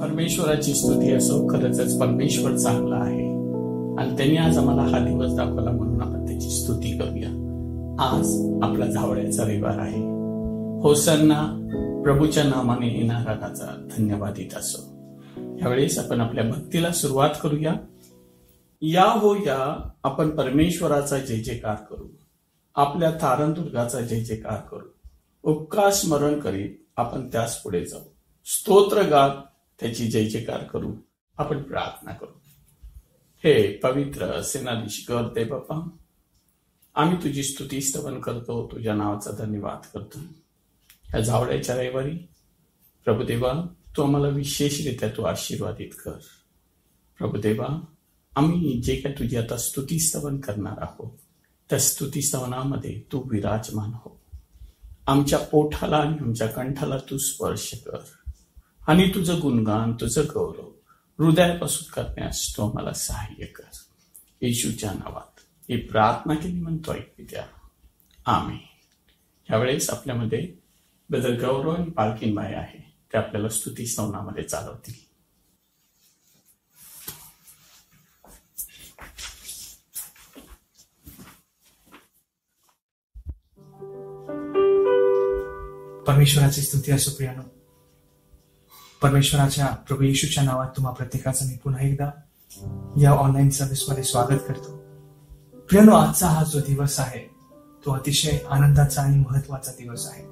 परमेश्वराची स्तुती असो खरंच परमेश्वर चांगला आहे. आणि त्यांनी आज आम्हाला हा दिवस दाखवला म्हणून आपण त्याची स्तुती करूया. आज आपला झावळ्याचा रविवार आहे. होसांना प्रभूच्या नामाने येणारा राजा धन्यवादित असो. यावेळेस आपण आपल्या भक्तीला सुरुवात करूया. या हो या आपण परमेश्वराचा जय जयकार करू. आपल्या तारणदुर्गाचा जय जयकार करू उपकार स्मरण करीत आपण त्यास पुढे जाऊ. स्तोत्र गात त्याची जय जयकार करू आपण प्रार्थना करू. हे पवित्र सेनाधीश ते बापा आम्ही तुझी स्तुती स्तवन करतो तुझ्या नावाचा धन्यवाद करतो. या झावड्याच्या रविवारी प्रभुदेवा तू आम्हाला विशेषरित्या तू आशीर्वादित कर. प्रभुदेवा आम्ही जे काय तुझी आता स्तुती स्तवन करणार आहोत त्या स्तुतीस्तवनामध्ये तू विराजमान हो. आमच्या पोठाला आणि आमच्या कंठाला तू स्पर्श कर. आणि तुझं गुणगान तुझं गौरव हृदयापासून करण्यास तू आम्हाला सहाय्य कर. येशूच्या नावात ही प्रार्थना केली म्हणतो ऐकली त्या आम्ही यावेळेस आपल्यामध्ये बदल गौरव आणि पालखीबाई आहे ते आपल्याला स्तुती सवनामध्ये चालवतील. परमेश्वराची स्तुती असो प्रियानो. परमेश्वराच्या प्रभू येशूच्या नावात तुम्हा प्रत्येकाचं मी पुन्हा एकदा या ऑनलाईन सर्व्हिसमध्ये स्वागत करतो. प्रियानो आजचा हा जो दिवस आहे तो अतिशय आनंदाचा आणि महत्त्वाचा दिवस आहे.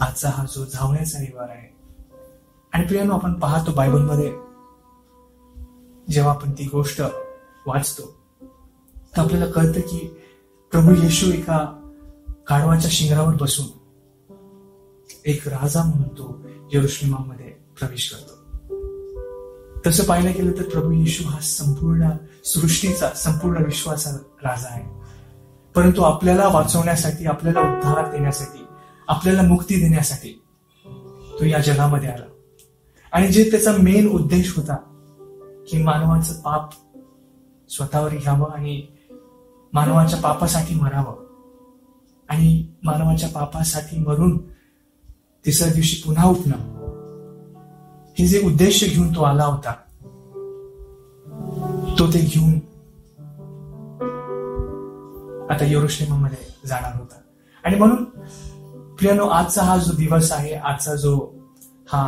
आजचा हा जो धावण्याचा रविवार आहे. आणि प्रियानो आपण पाहतो बायबलमध्ये जेव्हा आपण ती गोष्ट वाचतो तर आपल्याला कळतं की प्रभू येशू एका काढवाच्या शिंगरावर बसून एक राजा म्हणून तो यरुश्लेमामध्ये प्रवेश करतो. तसं पाहायला गेलं तर प्रभू येशू हा संपूर्ण सृष्टीचा संपूर्ण विश्वाचा राजा आहे. परंतु आपल्याला वाचवण्यासाठी आपल्याला उद्धार देण्यासाठी आपल्याला मुक्ती देण्यासाठी तो या जगामध्ये आला. आणि जे त्याचा मेन उद्देश होता की मानवाचं पाप स्वतःवर घ्यावं आणि मानवाच्या पापासाठी मरावं. आणि मानवाच्या पापासाठी मरून तिसऱ्या दिवशी पुन्हा उठणं. हे जे उद्देश घेऊन तो आला होता तो ते घेऊन आता युरोश्लेमामध्ये जाणार होता. आणि म्हणून प्रियानो आजचा हा जो दिवस आहे आजचा जो हा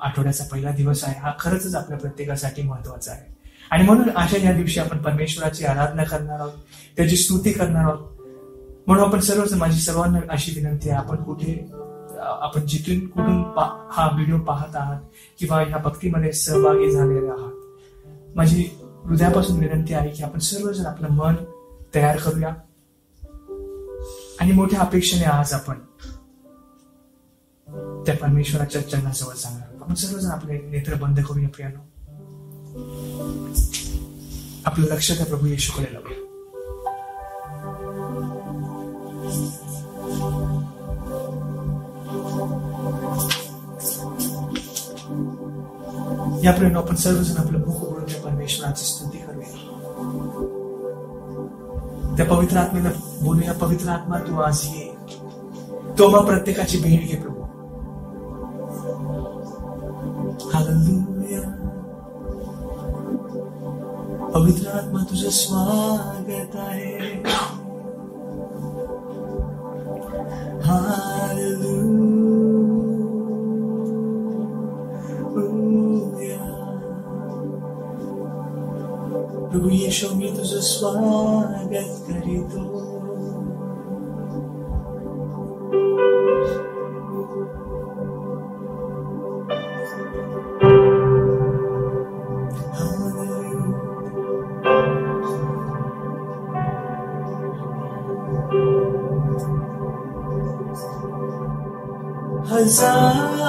आठवड्याचा पहिला दिवस आहे हा खरंच आपल्या प्रत्येकासाठी महत्त्वाचा आहे. आणि म्हणून अशा या दिवशी आपण परमेश्वराची आराधना करणार आहोत त्याची स्तुती करणार आहोत म्हणून आपण सर्वच माझी सर्वांना अशी विनंती आहे आपण कुठे आपण जिथून कुठून हा व्हिडिओ पाहत आहात किंवा ह्या भक्तीमध्ये सहभागी झालेले आहात माझी हृदयापासून विनंती आहे की आपण सर्वजण आपलं मन तयार करूया. आणि मोठ्या अपेक्षेने आज आपण त्या परमेश्वराच्या चरणाजवळ सांगणार आपण सर्वजण आपले नेत्र बंद करूया प्रियानो. आपलं लक्ष त्या प्रभू येशूकडे लावूया. या आपण सर्वजण आपलं मुख उघडून त्या परमेश्वराची स्तुती करूया त्या पवित्र आत्मेला बोलूया पवित्र आत्मा तू आज ये तो मग प्रत्येकाची भेट घे प्रभू पवित्र आत्मा तुझं स्वागत आहे प्रभू येशो मी तुझं स्वागत करीतो हजारों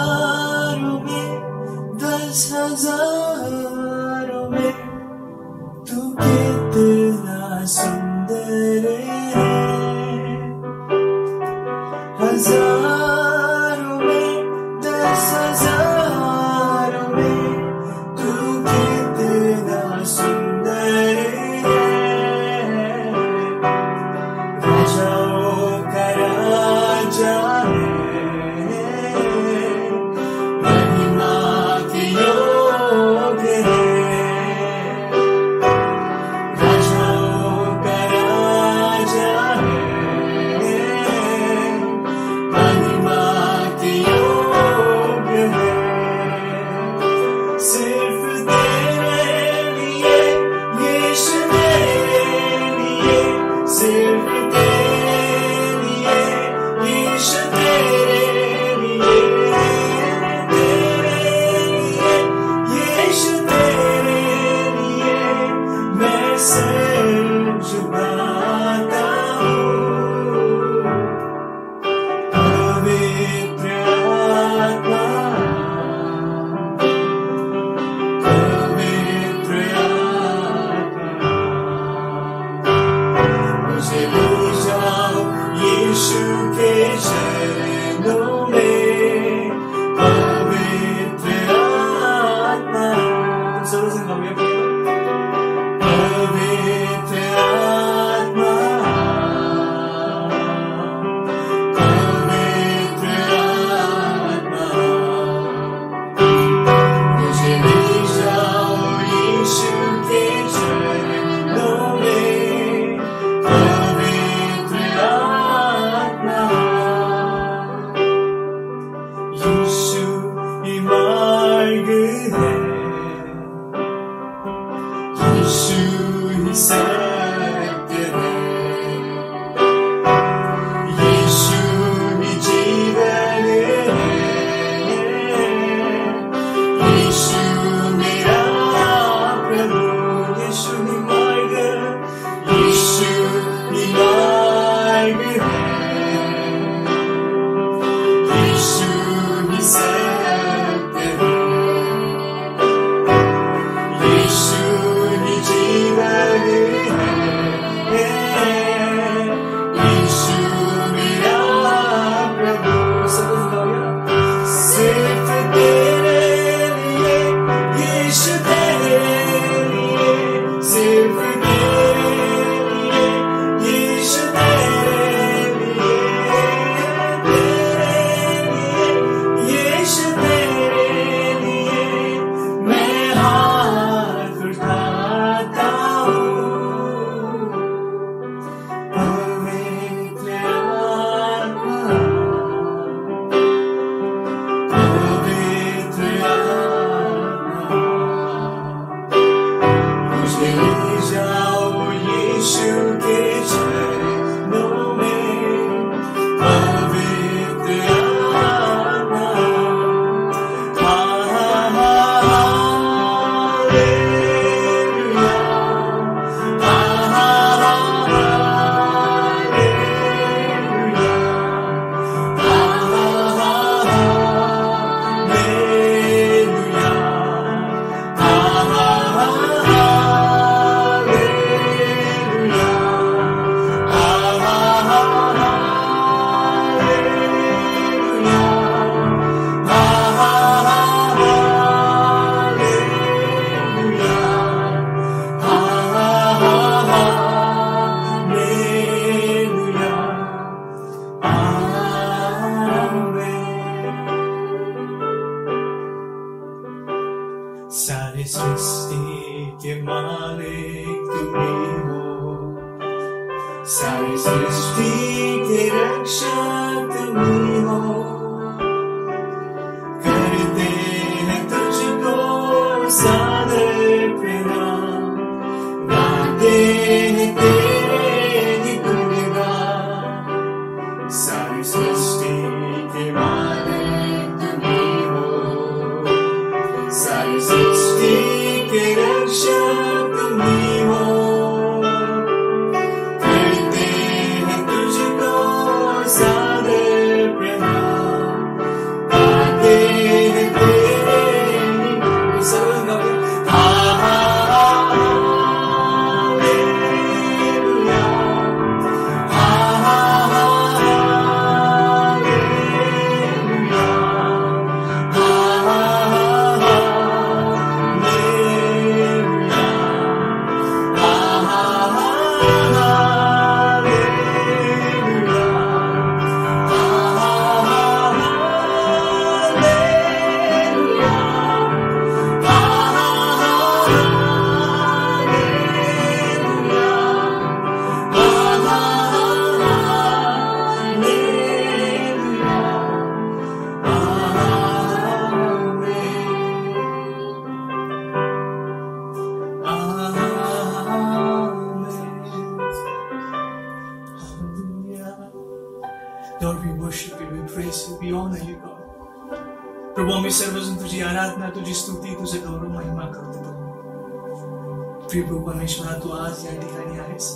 परमेश्वरा तू आज या ठिकाणी आहेस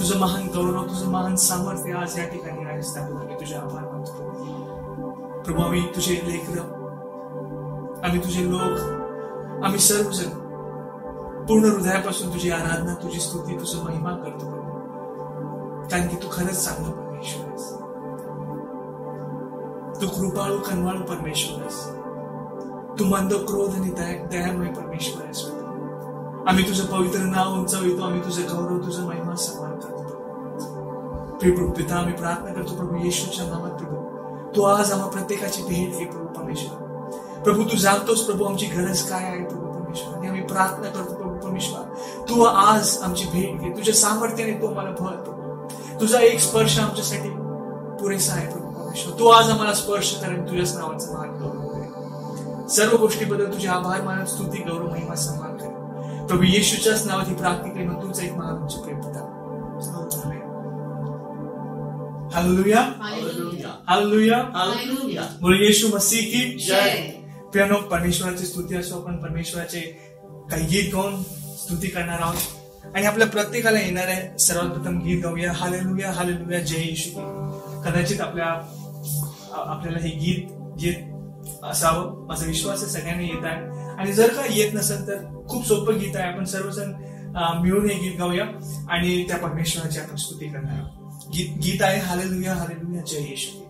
तुझं महान गौरव तुझं महान सामर्थ्य आज या ठिकाणी आहेस त्याबद्दल मी तुझे आभार मानतो हो। प्रभू आम्ही तुझे लेकर आम्ही तुझे लोक आम्ही सर्वजण पूर्ण हृदयापासून तुझी आराधना तुझी स्तुती तुझं महिमा करतो प्रभू। कारण की तू खरंच चांगला परमेश्वर आहेस। तू कृपाळू कनवाळू परमेश्वर आहेस तू मंद क्रोध आणि दयामय परमेश्वर आहेस आम्ही तुझं पवित्र नाव उंचावितो आम्ही तुझं गौरव तुझं महिमा सन्मान करतो प्रभू पिता आम्ही प्रार्थना करतो प्रभू येशूच्या नावात प्रभू तू आज आम्हा प्रत्येकाची भेट घे प्रभू परमेश्वर प्रभू तू जाणतोस प्रभू आमची गरज काय आहे प्रभू परमेश्वर आणि आम्ही प्रार्थना करतो प्रभू परमेश्वर तू आज आमची भेट घे तुझ्या सामर्थ्याने तू आम्हाला भर प्रभू तुझा एक स्पर्श आमच्यासाठी पुरेसा आहे प्रभू परमेश्वर तू आज आम्हाला स्पर्श करेन तुझ्याच नावाचं मान गौरव सर्व गोष्टीबद्दल तुझे आभार मानत स्तुती गौरव महिमा सन्मान कर. प्रभू येशूच्याच नावात ही प्रार्थना केली मग तुमचं एक मला तुमचे प्रेम पिता हालेलुया हालेलुया हालेलुया हालेलुया बोल येशू मसीह की जय. प्रियानो परमेश्वराची स्तुती असो आपण परमेश्वराचे काही गीत गाऊन स्तुती करणार आहोत. आणि आपल्या प्रत्येकाला येणार आहे सर्वात प्रथम गीत गाऊया. हालेलुया हालेलुया जय येशू. कदाचित आपल्या आपल्याला हे गीत गीत असावं माझा विश्वास आहे सगळ्यांनी येत आहे. आणि जर का येत नसेल तर खूप सोपं गीत आहे. आपण सर्वजण मिळून हे गीत गाऊया. आणि त्या परमेश्वराची आपण स्तुती करणार आहोत. गीत गीत आहे हालेलुया हालेलुया जय येशू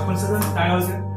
आपण सर्व टाळ्या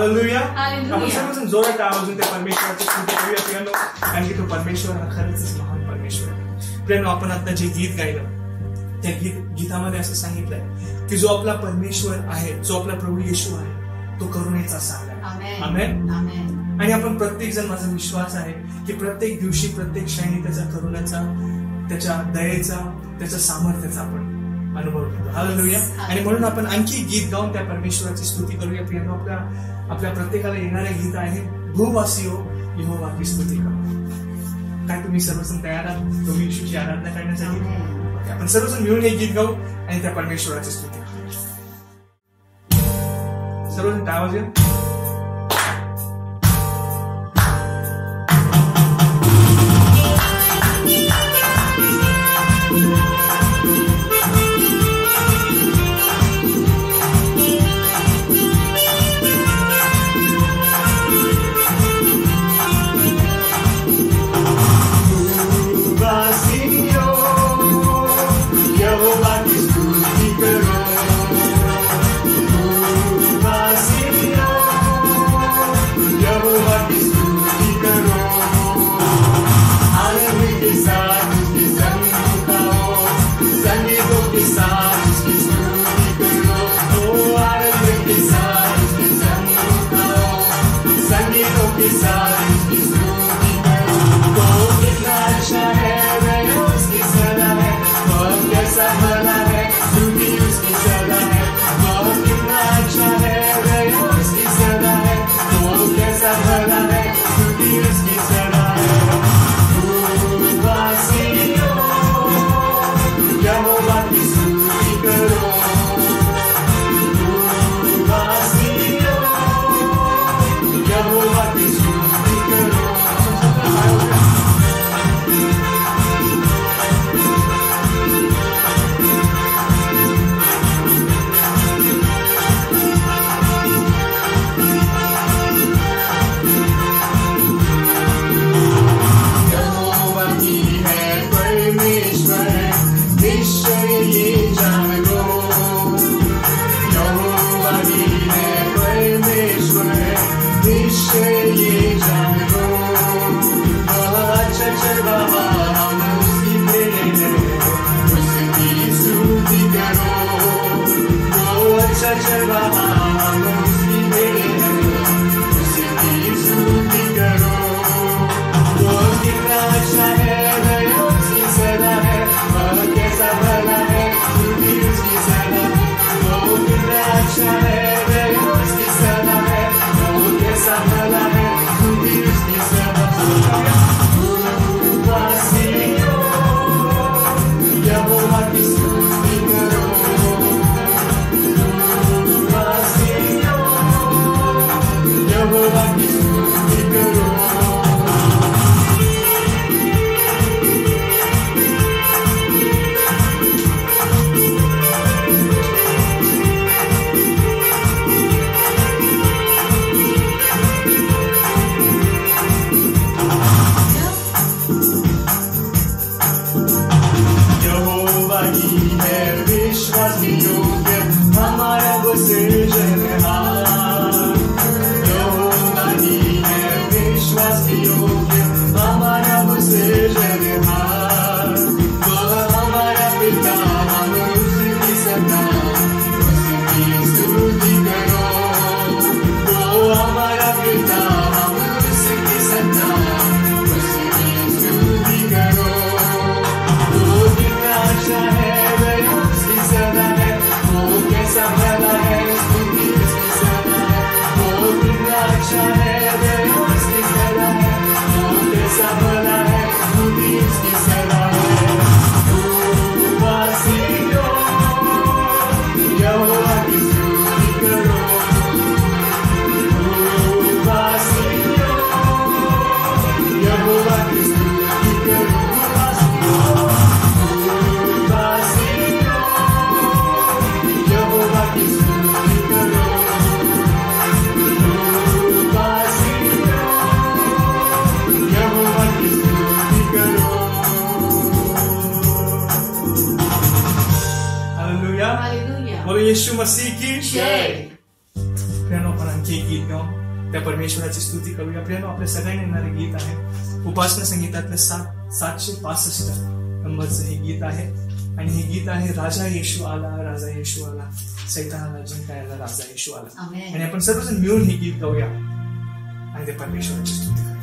हालेलुया आपण सर्वजण जोरात आवाजून त्या परमेश्वराची स्तुती करूया प्रियानो कारण की तो परमेश्वर हा खरंच महान परमेश्वर प्रियानो आपण आता जे गीत गायलं त्या गीत गीतामध्ये असं सांगितलंय की जो आपला परमेश्वर आहे जो आपला प्रभू येशू आहे तो करुणेचा सागर आमेन आणि आपण प्रत्येक जण माझा विश्वास आहे की प्रत्येक दिवशी प्रत्येक क्षणी त्याचा करुणाचा त्याच्या दयेचा त्याच्या सामर्थ्याचा आपण अनुभव घेतो. हा आणि म्हणून आपण आणखी गीत गाऊन त्या परमेश्वराची स्तुती करूया प्रियानो आपल्या आपल्या प्रत्येकाला येणारे गीत आहे भूवासियो हो, यहोवाची स्तुती करा. काय तुम्ही सर्वजण तयार आहात? तुम्ही येशूची आराधना करण्यासाठी आपण सर्वजण मिळून हे गीत गाऊ आणि त्या परमेश्वराची स्तुती करू. सर्वजण टाळा शास्त्र संगीतातलं सात सातशे पासष्ट नंबरचं हे गीत आहे. आणि हे गीत आहे राजा येशू आला राजा येशू आला. सैतानाला जिंकायला राजा येशू आला. आणि आपण सर्वजण मिळून हे गीत गाऊया. आणि ते परमेश्वराची स्तुती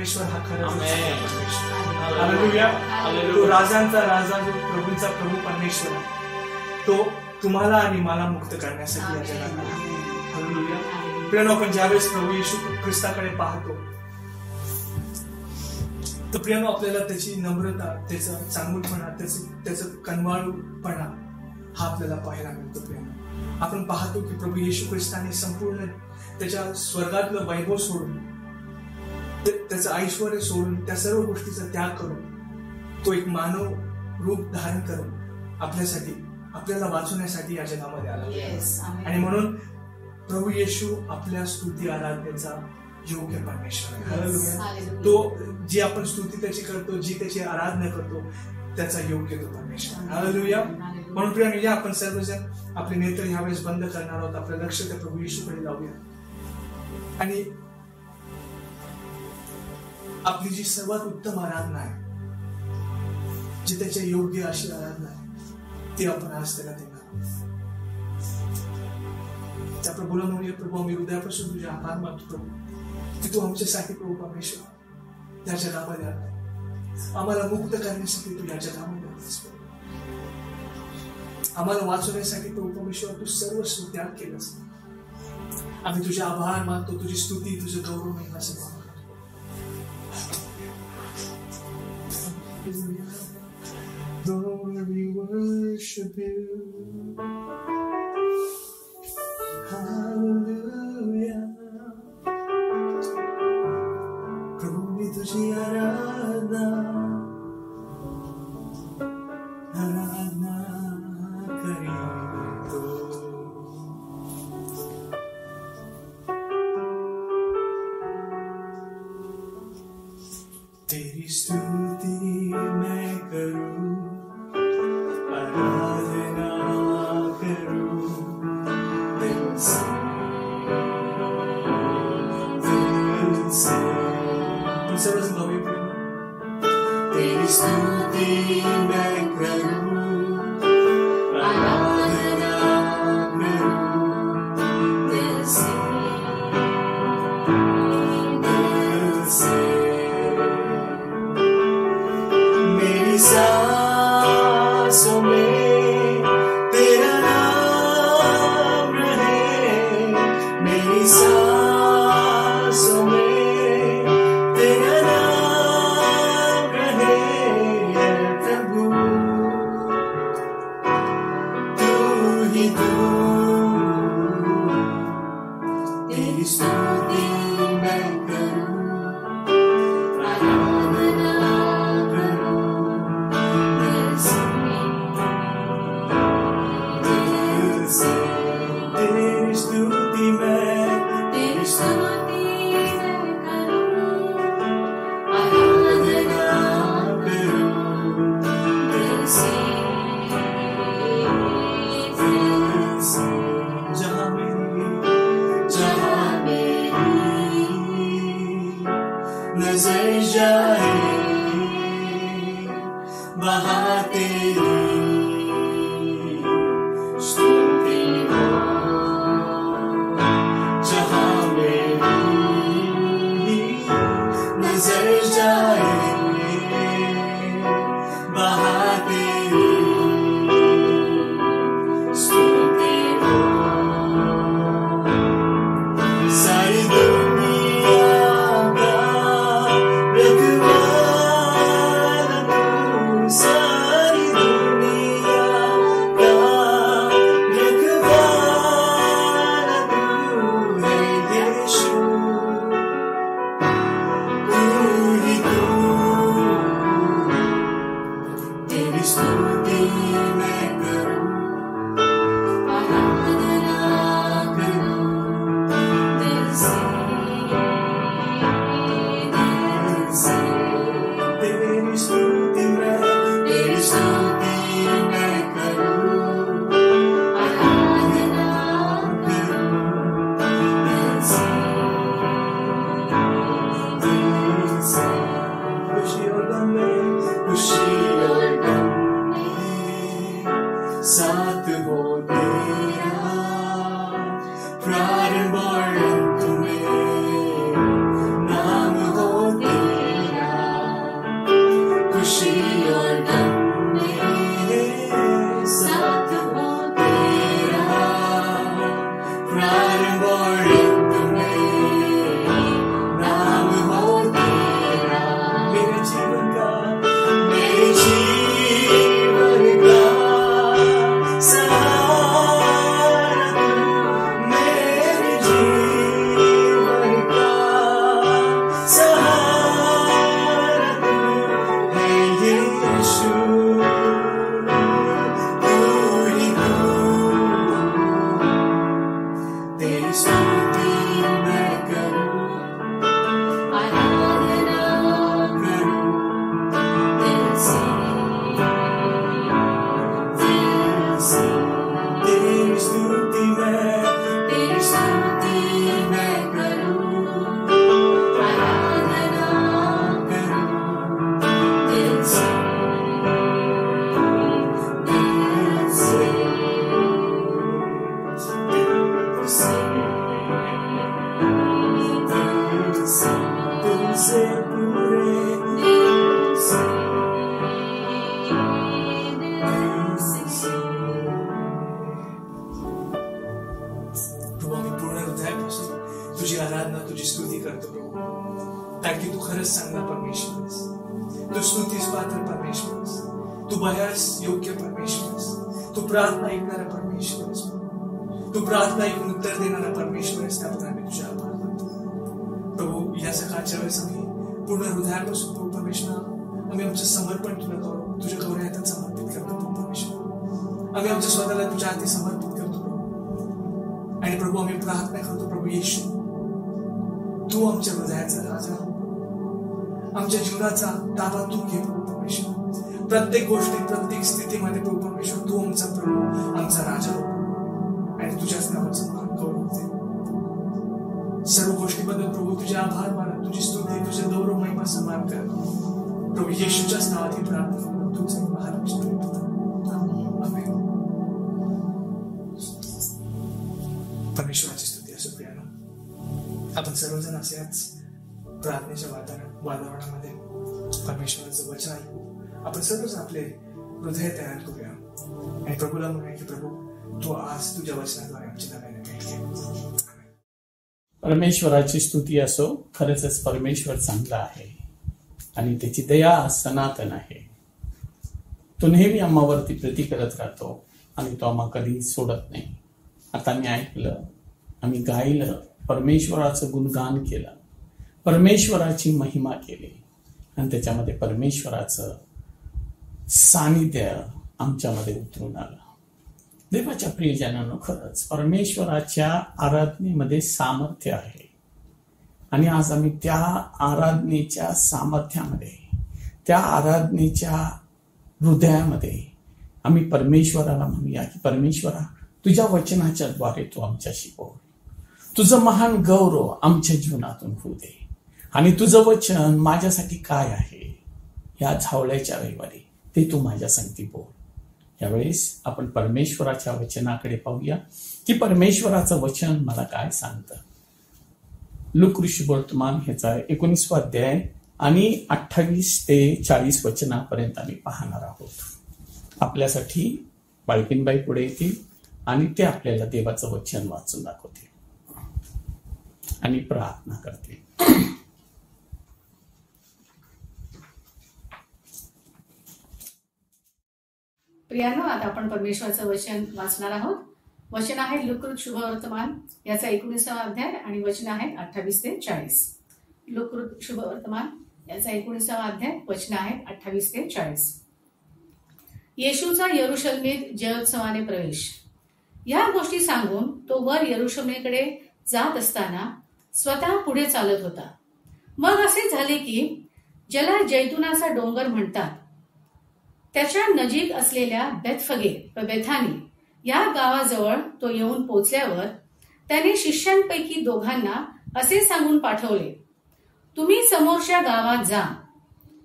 परमेश्वर हा खरा तो राजांचा राजा जो प्रभूंचा प्रभू परमेश्वर आहे. तो तुम्हाला आणि मला मुक्त करण्यासाठी या प्रियनो आपण ज्यावेळेस प्रभू येशू ख्रिस्ताकडे पाहतो तर प्रियानो आपल्याला त्याची नम्रता त्याचा चांगुलपणा त्याच त्याच कनवाळूपणा हा आपल्याला पाहायला मिळतो प्रियानो. आपण पाहतो की प्रभू येशू ख्रिस्ताने संपूर्ण त्याच्या स्वर्गातलं वैभव सोडून त्याचं ऐश्वर सोडून त्या सर्व गोष्टीचा त्याग करून तो एक मानव रूप धारण करून आपल्यासाठी आपल्याला वाचवण्यासाठी या जगामध्ये आला Yes. आणि म्हणून प्रभू येशू आपल्या स्तुती आराधनेचा योग्य परमेश्वर. तो जी आपण स्तुती त्याची करतो जी त्याची आराधना करतो त्याचा योग्य तो परमेश्वर. Hallelujah. म्हणून प्रिया या आपण सर्वजण आपले नेत्र ह्यावेळेस बंद करणार आहोत आपलं लक्ष त्या प्रभू येशूकडे लावूया आणि आपली जी सर्वात उत्तम आराधना आहे जी त्याच्या योग्य अशी आराधना आहे ती आपण आज त्याला देणार त्या प्रभूला म्हणूया प्रभू आम्ही हृदयापासून तुझे आभार मानतो प्रभू की तू आमच्यासाठी प्रभू परमेश्वर त्या जगामध्ये आला आम्हाला मुक्त करण्यासाठी तू या जगामध्ये आलास आम्हाला वाचवण्यासाठी प्रभू परमेश्वर तू सर्व त्याग केलंस. आम्ही तुझे आभार मानतो तुझी स्तुती तुझं गौरव महिमा सर्व you, we worship you. Hallelujah. Glory to the Aradna. दिल सकाळच्या वेळेस आम्ही पूर्ण हृदयापासून प्रभू परमेश्वर आम्ही आमचं समर्पण तुला करू. तुझ्या गौऱ्या हातात समर्पित करतो प्रभू परमेश्वर. आम्ही आमच्या स्वतःला तुझ्या हाती समर्पित करतो आणि प्रभू आम्ही प्रार्थना करतो प्रभू येशू. तू आमच्या हृदयाचा राजा. आमच्या जीवनाचा ताबा तू घे प्रभू परमेश्वर. प्रत्येक गोष्टी प्रत्येक स्थितीमध्ये प्रभू परमेश्वर तू आमचा प्रभू आमचा राजा हो आणि तुझ्याच नावाचं मान गौरव सर्व गोष्टीबद्दल प्रभू तुझे आभार मान गौरव महिमा प्रभू येशूच्याच नावात ही प्रार्थना करू महाराष्ट्र परमेश्वराची स्तुती असो प्रियाला आपण सर्वजण असेच प्रार्थनेच्या वातावरण वातावरणामध्ये परमेश्वराचं वचन ऐकू. आपण सर्वच आपले हृदय तयार करूया. आणि प्रभूला म्हणूया की प्रभू तू आज तुझ्या वचनाद्वारे आमची नव्याने भेट परमेश्वराची स्तुती असो खरंच परमेश्वर चांगला आहे. आणि त्याची दया सनातन आहे. तो नेहमी आम्हावरती प्रीती करत राहतो आणि तो आम्हा कधी सोडत नाही. आता मी ऐकलं आम्ही गायलं परमेश्वराचं गुणगान केलं परमेश्वराची महिमा केली आणि त्याच्यामध्ये परमेश्वराचं सानिध्य आमच्यामध्ये उतरून आलं. देवाच्या प्रियजनानं खरंच परमेश्वराच्या आराधनेमध्ये सामर्थ्य आहे. आणि आज आम्ही त्या आराधनेच्या सामर्थ्यामध्ये त्या आराधनेच्या हृदयामध्ये आम्ही परमेश्वराला म्हणूया की परमेश्वरा तुझ्या वचनाच्या द्वारे तू आमच्याशी बोल. तुझं महान गौरव आमच्या जीवनातून होऊ दे. आणि तुझं वचन माझ्यासाठी काय आहे? या झावळ्याच्या रविवारी ते तू माझ्या संगती बोल. यावेळेस आपण परमेश्वराच्या वचनाकडे पाहूया की परमेश्वराचं वचन मला काय सांगतं. लुकृषी वर्तमान ह्याचा एकोणीसवा अध्याय आणि अठ्ठावीस ते चाळीस वचनापर्यंत आम्ही पाहणार आहोत. आपल्यासाठी बाळकीनबाई पुढे येतील आणि ते आपल्याला देवाचं वचन वाचून दाखवतील. आणि प्रार्थना करतील. प्रियानो आता आपण परमेश्वराचं वचन वाचणार आहोत. वचन आहे लुकृत शुभवर्तमान याचा एकोणीसावा अध्याय आणि वचन आहे अठ्ठावीस ते चाळीस. लुकृत शुभवर्तमान याचा एकोणीसावा अध्याय वचन आहे अठ्ठावीस ते चाळीस. येशूचा यरुशलमेत जयोत्सवाने प्रवेश. या गोष्टी सांगून तो वर यरुशलेमेकडे जात असताना स्वतः पुढे चालत होता. मग असे झाले की ज्याला जैतुनाचा डोंगर म्हणतात त्याच्या नजीक असलेल्या बेथफगे व बेथानी या गावाजवळ तो येऊन पोचल्यावर त्याने शिष्यांपैकी दोघांना असे सांगून पाठवले तुम्ही समोरच्या गावात जा.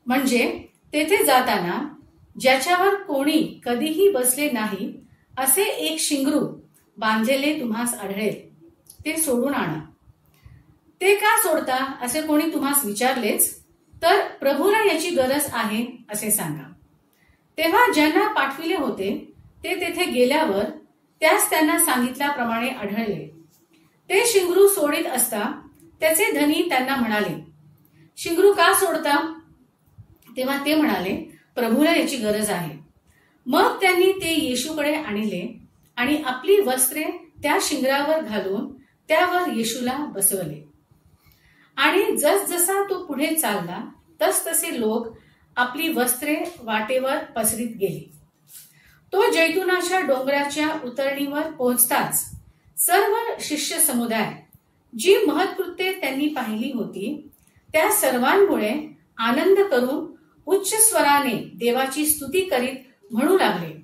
म्हणजे तेथे जाताना ज्याच्यावर कोणी कधीही बसले नाही असे एक शिंगरू बांधलेले तुम्हास आढळेल. ते सोडून आणा. ते का सोडता? असे कोणी तुम्हास विचारलेच? तर प्रभूला याची गरज आहे असे सांगा. तेव्हा ज्यांना पाठविले होते ते तेथे गेल्यावर त्यास त्यांना सांगितल्याप्रमाणे आढळले. ते शिंगरू सोडित असता त्याचे धनी त्यांना म्हणाले शिंगरू का सोडता? तेव्हा ते म्हणाले प्रभूला याची गरज आहे. मग त्यांनी ते येशूकडे आणले आणि आपली वस्त्रे त्या शिंगरावर घालून त्यावर येशूला बसवले. आणि जसजसा तो पुढे चालला तस तसे लोक आपली वस्त्रे वाटेवर पसरीत गेली. तो जैतुनाच्या डोंगराच्या उतरणीवर पोहोचताच सर्व शिष्य समुदाय जी महत्कृत्ये त्यांनी पाहिली होती त्या सर्वांमुळे आनंद करून उच्च स्वराने देवाची स्तुती करीत म्हणू लागले.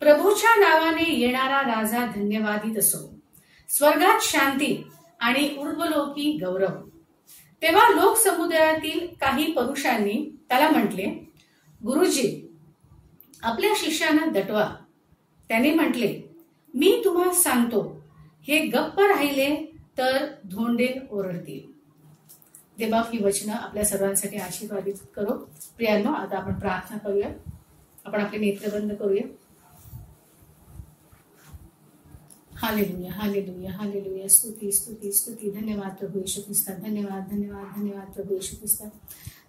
प्रभूच्या नावाने येणारा राजा धन्यवादित असो. स्वर्गात शांती आणि उर्वलोकी गौरव. तेव्हा लोक समुदायातील काही पुरुषांनी त्याला म्हटले गुरुजी आपल्या शिष्याना दटवा. त्याने म्हटले मी तुम्हाला सांगतो हे गप्प राहिले तर धोंडे ओरडतील. देवा ही वचनं आपल्या सर्वांसाठी आशीर्वादित करो. प्रियांनो आता आपण प्रार्थना करूया. आपण आपले नेत्र बंद करूया. Hallelujah hallelujah hallelujah. स्तुती स्तुती स्तुती. धन्यवाद प्रभू येशू ख्रिस्ता. धन्यवाद धन्यवाद धन्यवाद प्रभू येशू ख्रिस्ता.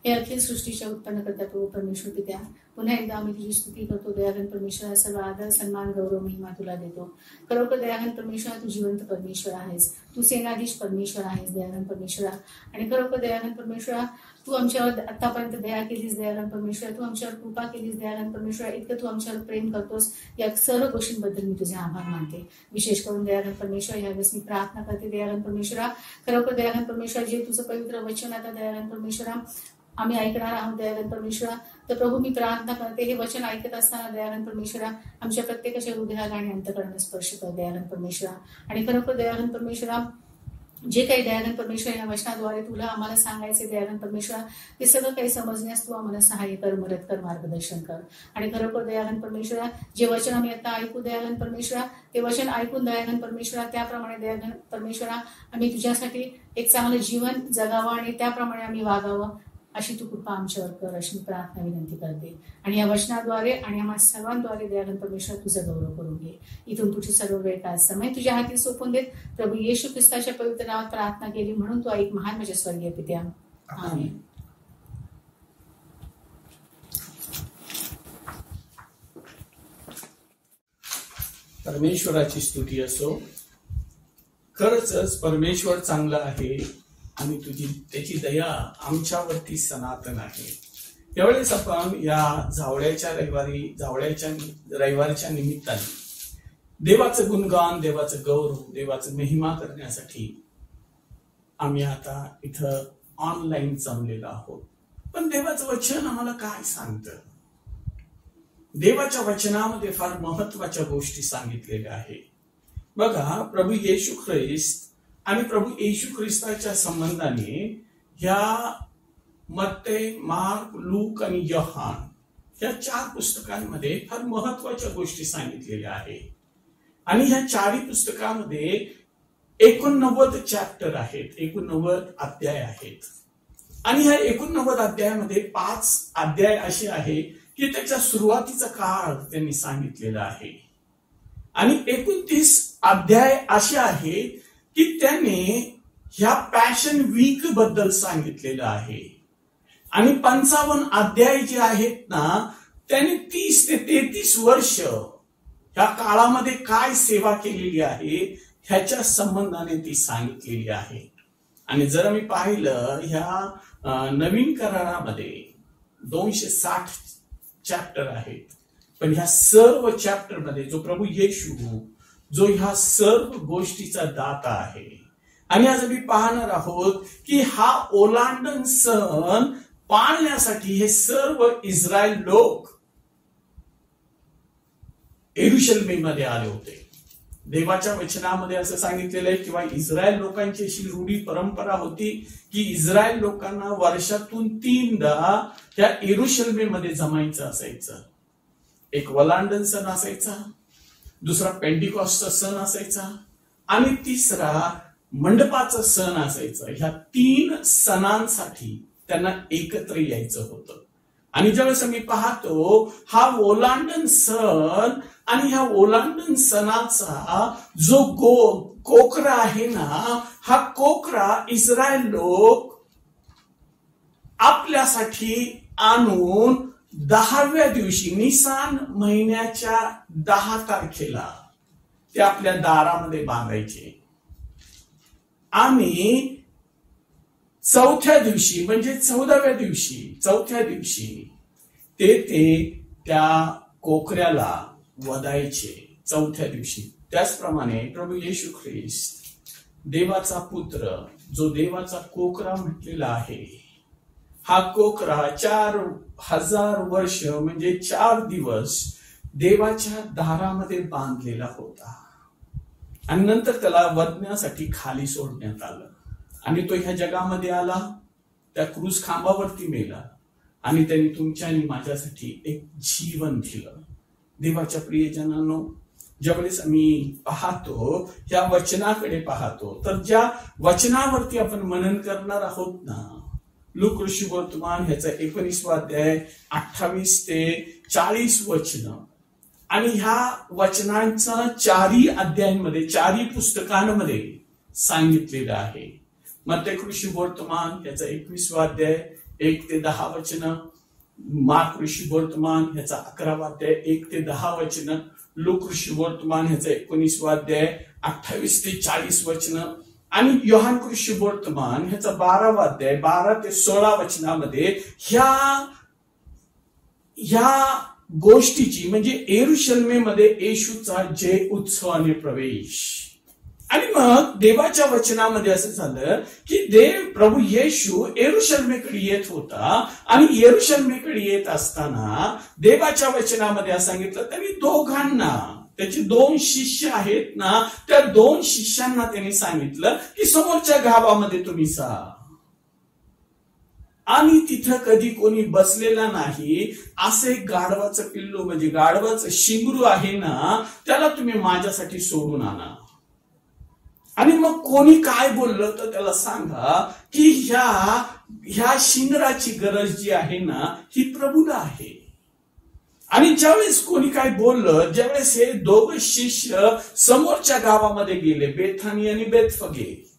हे अखिल सृष्टीच्या उत्पन्न करता प्रभू परमेश्वर पित्या. पुन्हा एकदा आम्ही तुझी स्तुती करतो दयागन परमेश्वर सर्व आदर सन्मान गौरव महिमा तुला देतो. खरोखर दयागन परमेश्वर तू जिवंत परमेश्वर आहेस. तू सेनाधीश परमेश्वर आहेस दयागन परमेश्वरा. आणि खरोखर दयागन परमेश्वरा तू आमच्यावर आतापर्यंत दया केलीस दयागन परमेश्वर. तू आमच्यावर कृपा केलीस दयागन परमेश्वर. इतकं तू आमच्यावर प्रेम करतोस या सर्व गोष्टींबद्दल मी तुझे आभार मानते. विशेष करून दयागन परमेश्वर यावेळेस मी प्रार्थना करते दयागन परमेश्वरा. खरोखर दयागन परमेश्वर जे तुझं पवित्र वचन आता दयागन परमेश्वरा आम्ही ऐकणार आहोत दयानंद परमेश्वरा तर प्रभू मी प्रार्थना करते हे वचन ऐकत असताना दयानंद परमेश्वरा आमच्या प्रत्येकाच्या हृदयाला आणि अंतकरण स्पर्श कर दयानंद परमेश्वरा आणि खरोखर दयानंद परमेश्वरा जे काही दयानंद परमेश्वर या वचनाद्वारे तुला आम्हाला सांगायचे दयानंद परमेश्वरा ते सगळं काही समजण्यास तू आम्हाला सहाय्य कर मदत कर मार्गदर्शन कर. आणि खरोखर दयानंद परमेश्वरा जे वचन आम्ही आता ऐकू दयानंद परमेश्वरा ते वचन ऐकून दयानंद परमेश्वरा त्याप्रमाणे दयानंद परमेश्वरा आम्ही तुझ्यासाठी एक चांगलं जीवन जगावं आणि त्याप्रमाणे आम्ही वागावं. अशी तू कृपा आमच्यावर कर अशी मी प्रार्थना विनंती करते. आणि या वचनाद्वारे आणि आम्हा सर्वांद्वारे दयागन परमेश्वर तुझा गौरव करून घे. इथून पुढची सर्व वेळ काळ समय तुझ्या हाती सोपून देत प्रभू येशू ख्रिस्ताच्या पवित्र नावात प्रार्थना केली म्हणून तू ऐक महान माझ्या स्वर्गीय पित्या. आमेन. परमेश्वराची स्तुती असो. खरंच परमेश्वर चांगला आहे. आणि तुझी त्याची दया आमच्यावरती सनातन आहे. त्यावेळेस आपण या झावळ्याच्या रविवारी झावळ्याच्या रविवारच्या निमित्ताने देवाचं गुणगान देवाचं गौरव देवाचं महिमा करण्यासाठी आम्ही आता इथं ऑनलाईन जमलेलो आहोत. पण देवाचं वचन आम्हाला काय सांगतं? देवाच्या वचनामध्ये फार महत्त्वाच्या गोष्टी सांगितलेल्या आहे बघा प्रभू येशू ख्रिस्त आणि प्रभू येशू ख्रिस्ताच्या संबंधाने ह्या मत्ते मार्क लूक आणि यहान या चार पुस्तकांमध्ये फार महत्त्वाच्या गोष्टी सांगितलेल्या आहे आणि ह्या चारही पुस्तकामध्ये एकोणनव्वद चॅप्टर आहेत एकोणनव्वद अध्याय आहेत. आणि ह्या एकोणनव्वद अध्यायामध्ये पाच अध्याय असे आहे की त्याच्या सुरुवातीचा काळ त्यांनी सांगितलेला आहे. आणि एकोणतीस अध्याय असे आहे की त्याने ह्या पॅशन वीकबद्दल सांगितलेलं आहे. आणि पंचावन्न अध्याय जे आहेत ना त्याने तीस ते तेहतीस वर्ष ह्या काळामध्ये काय सेवा केलेली आहे ह्याच्या संबंधाने ती सांगितलेली आहे. आणि जर मी पाहिलं ह्या नवीन करारामध्ये दोनशे साठ चॅप्टर आहेत. पण ह्या सर्व चॅप्टरमध्ये जो प्रभू येशू जो ह्या सर्व गोष्टीचा दाता आहे. आणि आज आम्ही पाहणार आहोत की हा ओलांडन सण पाळण्यासाठी हे सर्व इस्रायल लोक एरुशलमेमध्ये आले होते. देवाच्या वचनामध्ये असं सांगितलेलं आहे किंवा इस्रायल लोकांची अशी रूढी परंपरा होती की इस्रायल लोकांना वर्षातून तीनदा त्या एरुशलमेमध्ये जमायचं असायचं. एक वलांडन सण असायचा दुसरा पेंटिकॉसचा सण असायचा आणि तिसरा मंडपाचा सण असायचा. ह्या तीन सणांसाठी त्यांना एकत्र यायचं होतं. आणि ज्यावेळेस आम्ही पाहतो हा ओलांडन सण आणि ह्या ओलांडन सणाचा जो गो कोकरा आहे ना हा कोकरा इस्रायल लोक आपल्यासाठी आणून दहाव्या दिवशी निसान महिन्याच्या दहा तारखेला ते आपल्या दारामध्ये बांधायचे. आणि चौथ्या दिवशी म्हणजे चौदाव्या दिवशी चौथ्या दिवशी ते ते त्या कोकऱ्याला वदायचे चौथ्या दिवशी. त्याचप्रमाणे प्रभू येशू ख्रिस्त देवाचा पुत्र जो देवाचा कोकरा म्हटलेला आहे हा कोकरा चार हजार वर्ष म्हणजे चार दिवस देवाच्या दारामध्ये बांधलेला होता. आणि नंतर त्याला वदण्यासाठी खाली सोडण्यात आलं. आणि तो ह्या जगामध्ये आला त्या क्रूज खांबावरती मेला आणि त्यांनी तुमच्या आणि माझ्यासाठी एक जीवन दिलं. देवाच्या प्रियजनांनो ज्यावेळेस आम्ही पाहतो या वचनाकडे पाहतो तर ज्या वचनावरती आपण मनन करणार आहोत ना लुक ऋषी वर्तमान ह्याचा एकोणीसवा अध्याय अठ्ठावीस ते चाळीस वचन. आणि ह्या वचनांचा चारी अध्यायांमध्ये चारी पुस्तकांमध्ये सांगितलेलं आहे. मध्य कृषी वर्तमान याचा एकवीसवा अध्याय एक ते दहा वचन. मार्क ऋषी वर्तमान ह्याचा अकरावा अध्याय एक ते दहा वचन. लोक ऋषी वर्तमान ह्याचा एकोणीसवा अध्याय अठ्ठावीस ते चाळीस वचन. आणि योहान कृषी वर्तमान ह्याचा बारावा अध्याय बारा ते सोळा वचनामध्ये ह्या ह्या गोष्टीची म्हणजे एरुशल्मेमध्ये येशूचा जय उत्सवाने प्रवेश. आणि मग देवाच्या वचनामध्ये असं झालं की देव प्रभू येशू एरुशल्मेकडे येत होता आणि एरुशल्मेकडे येत असताना देवाच्या वचनामध्ये असं सांगितलं त्यांनी दोघांना त्याचे दोन शिष्य आहेत ना त्या दोन शिष्यांना त्यांनी सांगितलं की समोरच्या गावामध्ये तुम्ही जा. आणि तिथं कधी कोणी बसलेला नाही असे गाढवाचं पिल्लू म्हणजे गाढवाचं शिंगरू आहे ना त्याला तुम्ही माझ्यासाठी सोडून आणा. आणि मग कोणी काय बोललं तर त्याला सांगा की ह्या ह्या शिंगराची गरज जी आहे ना ही प्रभूला आहे. आणि ज्यावेळेस कोणी काय बोललं ज्यावेळेस हे दोघ शिष्य समोरच्या गावामध्ये गेले बेथानी आणि बेतफगे.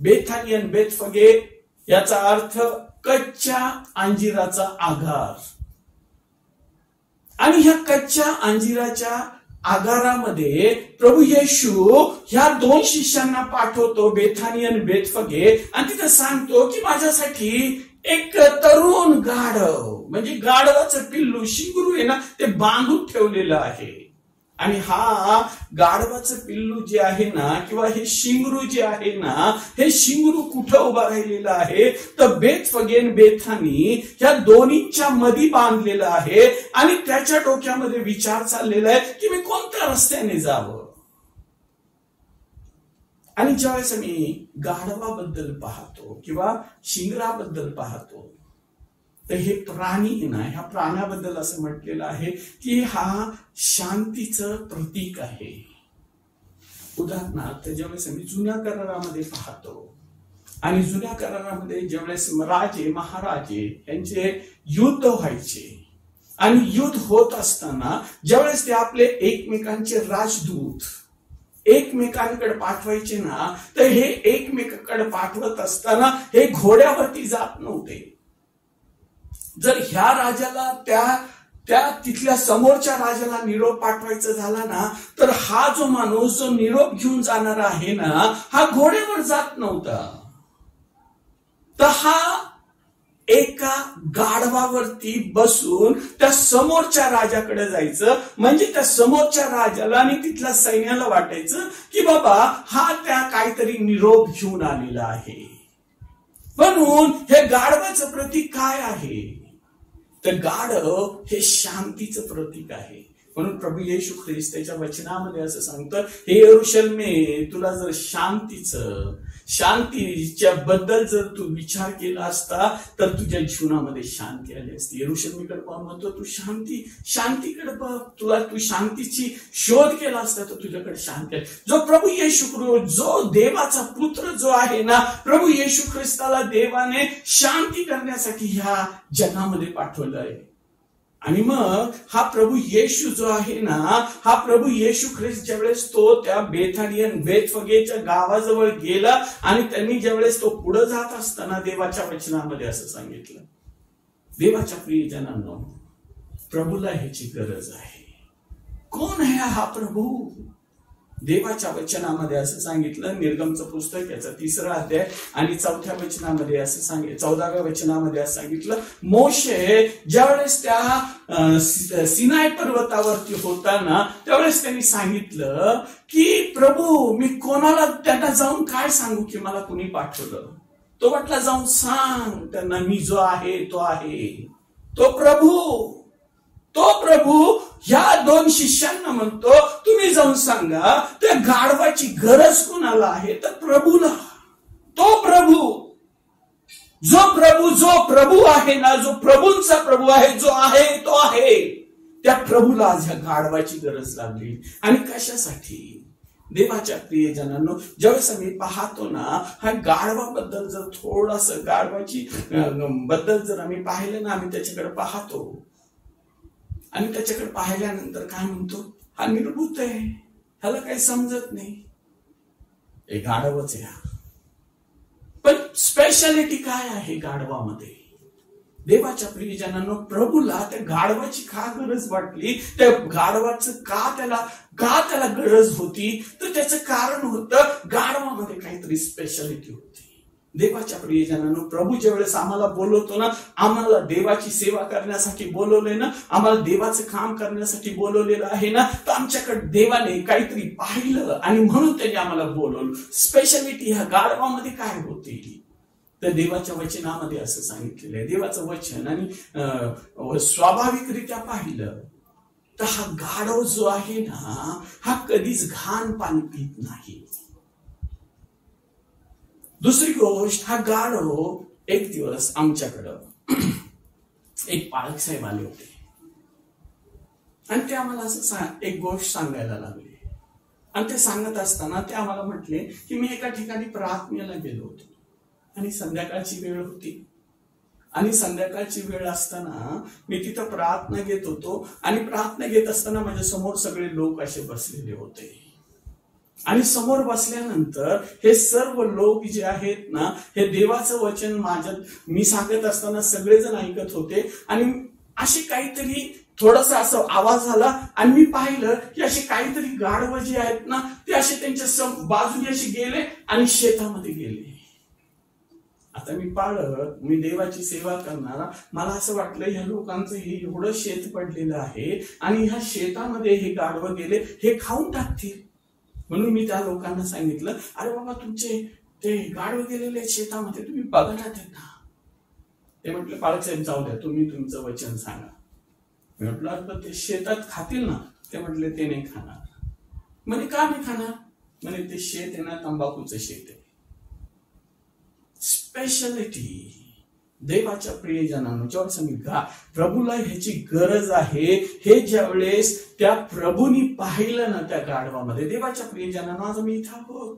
बेथानी आणि बेतफगे याचा अर्थ कच्च्या अंजिराचा आगार. आणि ह्या कच्च्या अंजिराच्या आगारामध्ये प्रभू येशू ह्या दोन शिष्यांना पाठवतो बेथानी आणि बेतफगे. आणि तिथं सांगतो की माझ्यासाठी एक तरुण गाढव म्हणजे गाढवाचं पिल्लू शिंगरू आहे ना ते बांधून ठेवलेलं आहे. आणि हा गाढवाचं पिल्लू जे आहे ना किंवा हे शिंगरू जे आहे ना हे शिंगरू कुठं उभा राहिलेलं आहे? तर बेत फगेन बेथानी ह्या दोन्हीच्या मधी बांधलेलं आहे. आणि त्याच्या डोक्यामध्ये विचार चाललेला आहे की मी कोणत्या रस्त्याने जावं? आणि ज्यावेळेस आम्ही गाढवाबद्दल पाहतो किंवा शिंगराबद्दल पाहतो. तर हे प्राणी ना ह्या प्राण्याबद्दल असं म्हटलेलं आहे की हा शांतीचं प्रतीक आहे. उदाहरणार्थ ज्यावेळेस आम्ही जुन्या करारामध्ये पाहतो आणि जुन्या करारामध्ये ज्यावेळेस राजे महाराजे यांचे युद्ध व्हायचे आणि युद्ध होत असताना ज्यावेळेस ते आपले एकमेकांचे राजदूत एकमेकांकडे पाठवायचे ना तर हे एकमेकांकडे पाठवत असताना हे घोड्यावरती जात नव्हते. जर ह्या राजाला त्या त्या तिथल्या समोरच्या राजाला निरोप पाठवायचा झाला ना तर हा जो माणूस जो निरोप घेऊन जाणारा आहे ना हा घोड्यावर जात नव्हता. तर हा एका गाढवावरती बसून त्या समोरच्या राजाकडे जायचं. म्हणजे त्या समोरच्या राजाला आणि तिथल्या सैन्याला वाटायचं की बाबा हा त्या काहीतरी निरोप घेऊन आलेला आहे. म्हणून हे गाढवाचं प्रतीक काय आहे? तर गाढव हे शांतीचं प्रतीक आहे. म्हणून प्रभू येशू ख्रिस्त त्याच्या वचनामध्ये असं सांगतं हे यरुशल्मे तुला जर शांतीचं शांतीच्या बद्दल जर तू विचार केला असता तर तुझ्या जीवनामध्ये शांती आली असती. येरुशमीकडे पाहून म्हणतो तू शांती शांतीकडे पाह तुला तू शांतीची शोध केला असता तर तुझ्याकडे शांती आहे. जो प्रभू येशू जो देवाचा पुत्र जो आहे ना प्रभू येशू ख्रिस्ताला देवाने शांती करण्यासाठी ह्या जगामध्ये पाठवलं आहे. आणि मग हा प्रभू येशू जो आहे ना हा प्रभू येशू ख्रिस्त ज्यावेळेस तो त्या बेथानियन बेथफगेच्या गावाजवळ गेला आणि त्यांनी ज्यावेळेस तो पुढे जात असताना देवाच्या वचनामध्ये असं सांगितलं देवाच्या प्रियजनांनो प्रभूला ह्याची गरज आहे. कोण आहे हा प्रभू? देवाच्या वचनामध्ये असं सांगितलं निर्गमचं पुस्तक याचा तिसरा अध्याय आणि चौथ्या वचनामध्ये असं सांगितलं चौदाव्या वचनामध्ये असं सांगितलं मोशे ज्यावेळेस त्या सिनाय पर्वतावरती होताना त्यावेळेस त्यांनी सांगितलं की प्रभू मी कोणाला त्यांना जाऊन काय सांगू की मला कुणी पाठवलं? तो म्हटला जाऊन सांग त्यांना मी जो आहे तो आहे. तो प्रभू तो प्रभू ह्या दोन शिष्यांना म्हणतो तुम्ही जाऊन सांगा त्या गाढवाची गरज कोणाला आहे? तर प्रभूला. तो प्रभू जो प्रभू जो प्रभू आहे ना जो प्रभूंचा प्रभू आहे जो आहे तो आहे. त्या प्रभूला आज ह्या गाढवाची गरज लागली. आणि कशासाठी? देवाच्या प्रियजनांनो ज्यावेळेस आम्ही पाहतो ना हा गाढवाबद्दल जर थोडस गाढवाची बद्दल जर आम्ही पाहिलं ना आम्ही त्याच्याकडे पाहतो. आणि त्याच्याकडे पाहिल्यानंतर काय म्हणतो? हा निर्भूत आहे. ह्याला काही समजत नाही. हे गाढवच आहे हा. पण स्पेशालिटी काय आहे गाढवामध्ये? देवाच्या प्रियजनांनो प्रभूला त्या गाढवाची का गरज वाटली? त्या गाढवाचं का त्याला का त्याला गरज होती? तर त्याचं कारण होतं गाढवामध्ये काहीतरी स्पेशालिटी होती. देवाच्या प्रियजनानं प्रभू ज्यावेळेस आम्हाला बोलवतो ना आम्हाला देवाची सेवा करण्यासाठी बोलवलंय ना आम्हाला देवाचं काम करण्यासाठी बोलवलेलं आहे ना तर आमच्याकडे देवाने काहीतरी पाहिलं आणि म्हणून त्याने आम्हाला बोलवलं. स्पेशालिटी ह्या गाढवामध्ये काय होते? तर देवाच्या वचनामध्ये असं सांगितलेलं आहे. देवाचं वचन आणि अं, स्वाभाविकरित्या पाहिलं तर हा गाढव जो आहे ना हा कधीच घाण पाणी पित नाही. दुसरी गोष्ट हा गाढव एक दिवस आमच्याकडं एक पालक साहेब आले होते. आणि ते आम्हाला असं एक गोष्ट सांगायला लागले. आणि ते सांगत असताना ते आम्हाला म्हटले की मी एका ठिकाणी प्रार्थनेला गेलो होतो. आणि संध्याकाळची वेळ होती. आणि संध्याकाळची वेळ असताना मी तिथं प्रार्थना घेत होतो. आणि प्रार्थना घेत असताना माझ्यासमोर सगळे लोक असे बसलेले होते. आणि समोर बसल्यानंतर हे सर्व लोक जे आहेत ना हे देवाचं वचन माझ्यात मी सांगत असताना सगळेजण ऐकत होते. आणि अशी काहीतरी थोडासा असं आवाज झाला आणि मी पाहिलं की असे काहीतरी गाढव जे आहेत ना ते असे त्यांच्या सम- बाजूने असे गेले आणि शेतामध्ये गेले. आता मी पाळत मी देवाची सेवा करणारा मला असं वाटलं ह्या लोकांचं हे एवढं शेत पडलेलं आहे आणि ह्या शेतामध्ये हे गाढवं गेले हे खाऊन टाकतील. म्हणून मी त्या लोकांना सांगितलं अरे बाबा तुमचे ते गाढवं गेलेले शेतामध्ये तुम्ही बघा त्यांना. ते म्हटलं पाळकसाहेब जाऊ द्या तुम्ही तुमचं वचन सांगा. मी म्हटलं पण ते शेतात खातील ना. ते म्हटले ते नाही खाणार. म्हणे का नाही खाणार? म्हणे ते शेत आहे ना तंबाखूचं शेत आहे. स्पेशालिटी देवाच्या प्रियजनांनो जेव्हा गा प्रभूला ह्याची गरज आहे हे ज्या वेळेस त्या प्रभूनी पाहिलं ना त्या गाढवामध्ये देवाच्या प्रियजनानं आज मी इथं आहोत.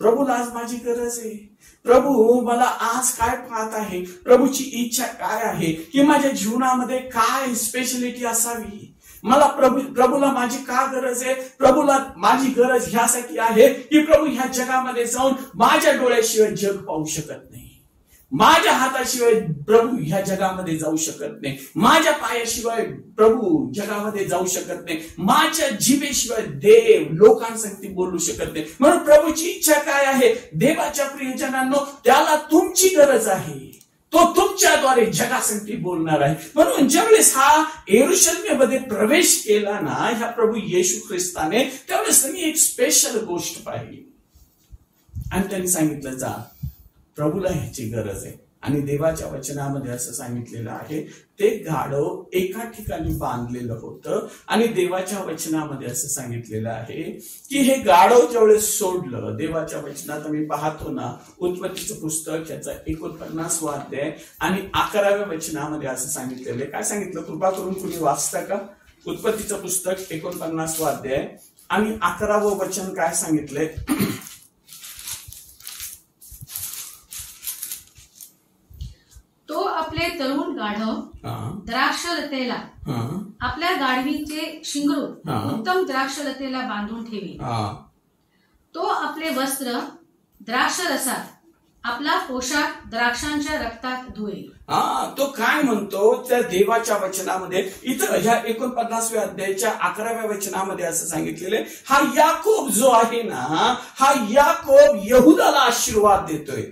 प्रभूला आज माझी गरज आहे. प्रभू मला आज काय पाहत आहे? प्रभूची इच्छा काय आहे? की माझ्या जीवनामध्ये काय स्पेशलिटी असावी? मला प्रभू प्रभूला माझी का गरज आहे? प्रभूला माझी गरज ह्यासाठी आहे की प्रभू ह्या जगामध्ये जाऊन माझ्या डोळ्याशिवाय जग पाहू शकत नाही. माझ्या हाताशिवाय प्रभू ह्या जगामध्ये जाऊ शकत नाही. माझ्या पायाशिवाय प्रभू जगामध्ये जाऊ शकत नाही. माझ्या जिभेशिवाय देव लोकांसाठी बोलू शकत नाही. म्हणून प्रभूची इच्छा काय आहे? देवाच्या प्रियजनांनो त्याला तुमची गरज आहे. तो तुमच्याद्वारे जगासाठी बोलणार आहे. म्हणून ज्यावेळेस हा एरुशल्मेमध्ये प्रवेश केला ना ह्या प्रभू येशू ख्रिस्ताने त्यावेळेस त्यांनी एक स्पेशल गोष्ट पाहिली. आणि त्यांनी सांगितलं जा प्रभूला ह्याची गरज आहे. आणि देवाच्या वचनामध्ये असं सांगितलेलं आहे ते गाढव एका ठिकाणी बांधलेलं होतं. आणि देवाच्या वचनामध्ये असं सांगितलेलं आहे की हे गाढव ज्यावेळेस सोडलं देवाच्या वचनात आम्ही पाहतो ना उत्पत्तीचं पुस्तक याचा एकोणपन्नास आहे आणि अकराव्या वचनामध्ये असं सांगितलेलं आहे. काय सांगितलं? कृपा करून कुणी वाचता का? उत्पत्तीचं पुस्तक एकोणपन्नास आहे आणि अकरावं वचन काय सांगितलंय? आपले तरुण गाढव हा. द्राक्षलतेला हा. आपल्या गाढवीचे शिंगरू हा. उत्तम द्राक्षलतेला बांधून ठेवी. हा. तो आपले वस्त्र द्राक्षरसात आपला पोशाख द्राक्षांच्या रक्तात धुईल हा तो काय म्हणतो? त्या देवाच्या वचनामध्ये इथं ह्या एकोणपन्नासव्या अध्यायाच्या अकराव्या वचनामध्ये असं सांगितलेलं आहे हा याकोब जो आहे ना हा याकोब यहुदाला आशीर्वाद देतोय.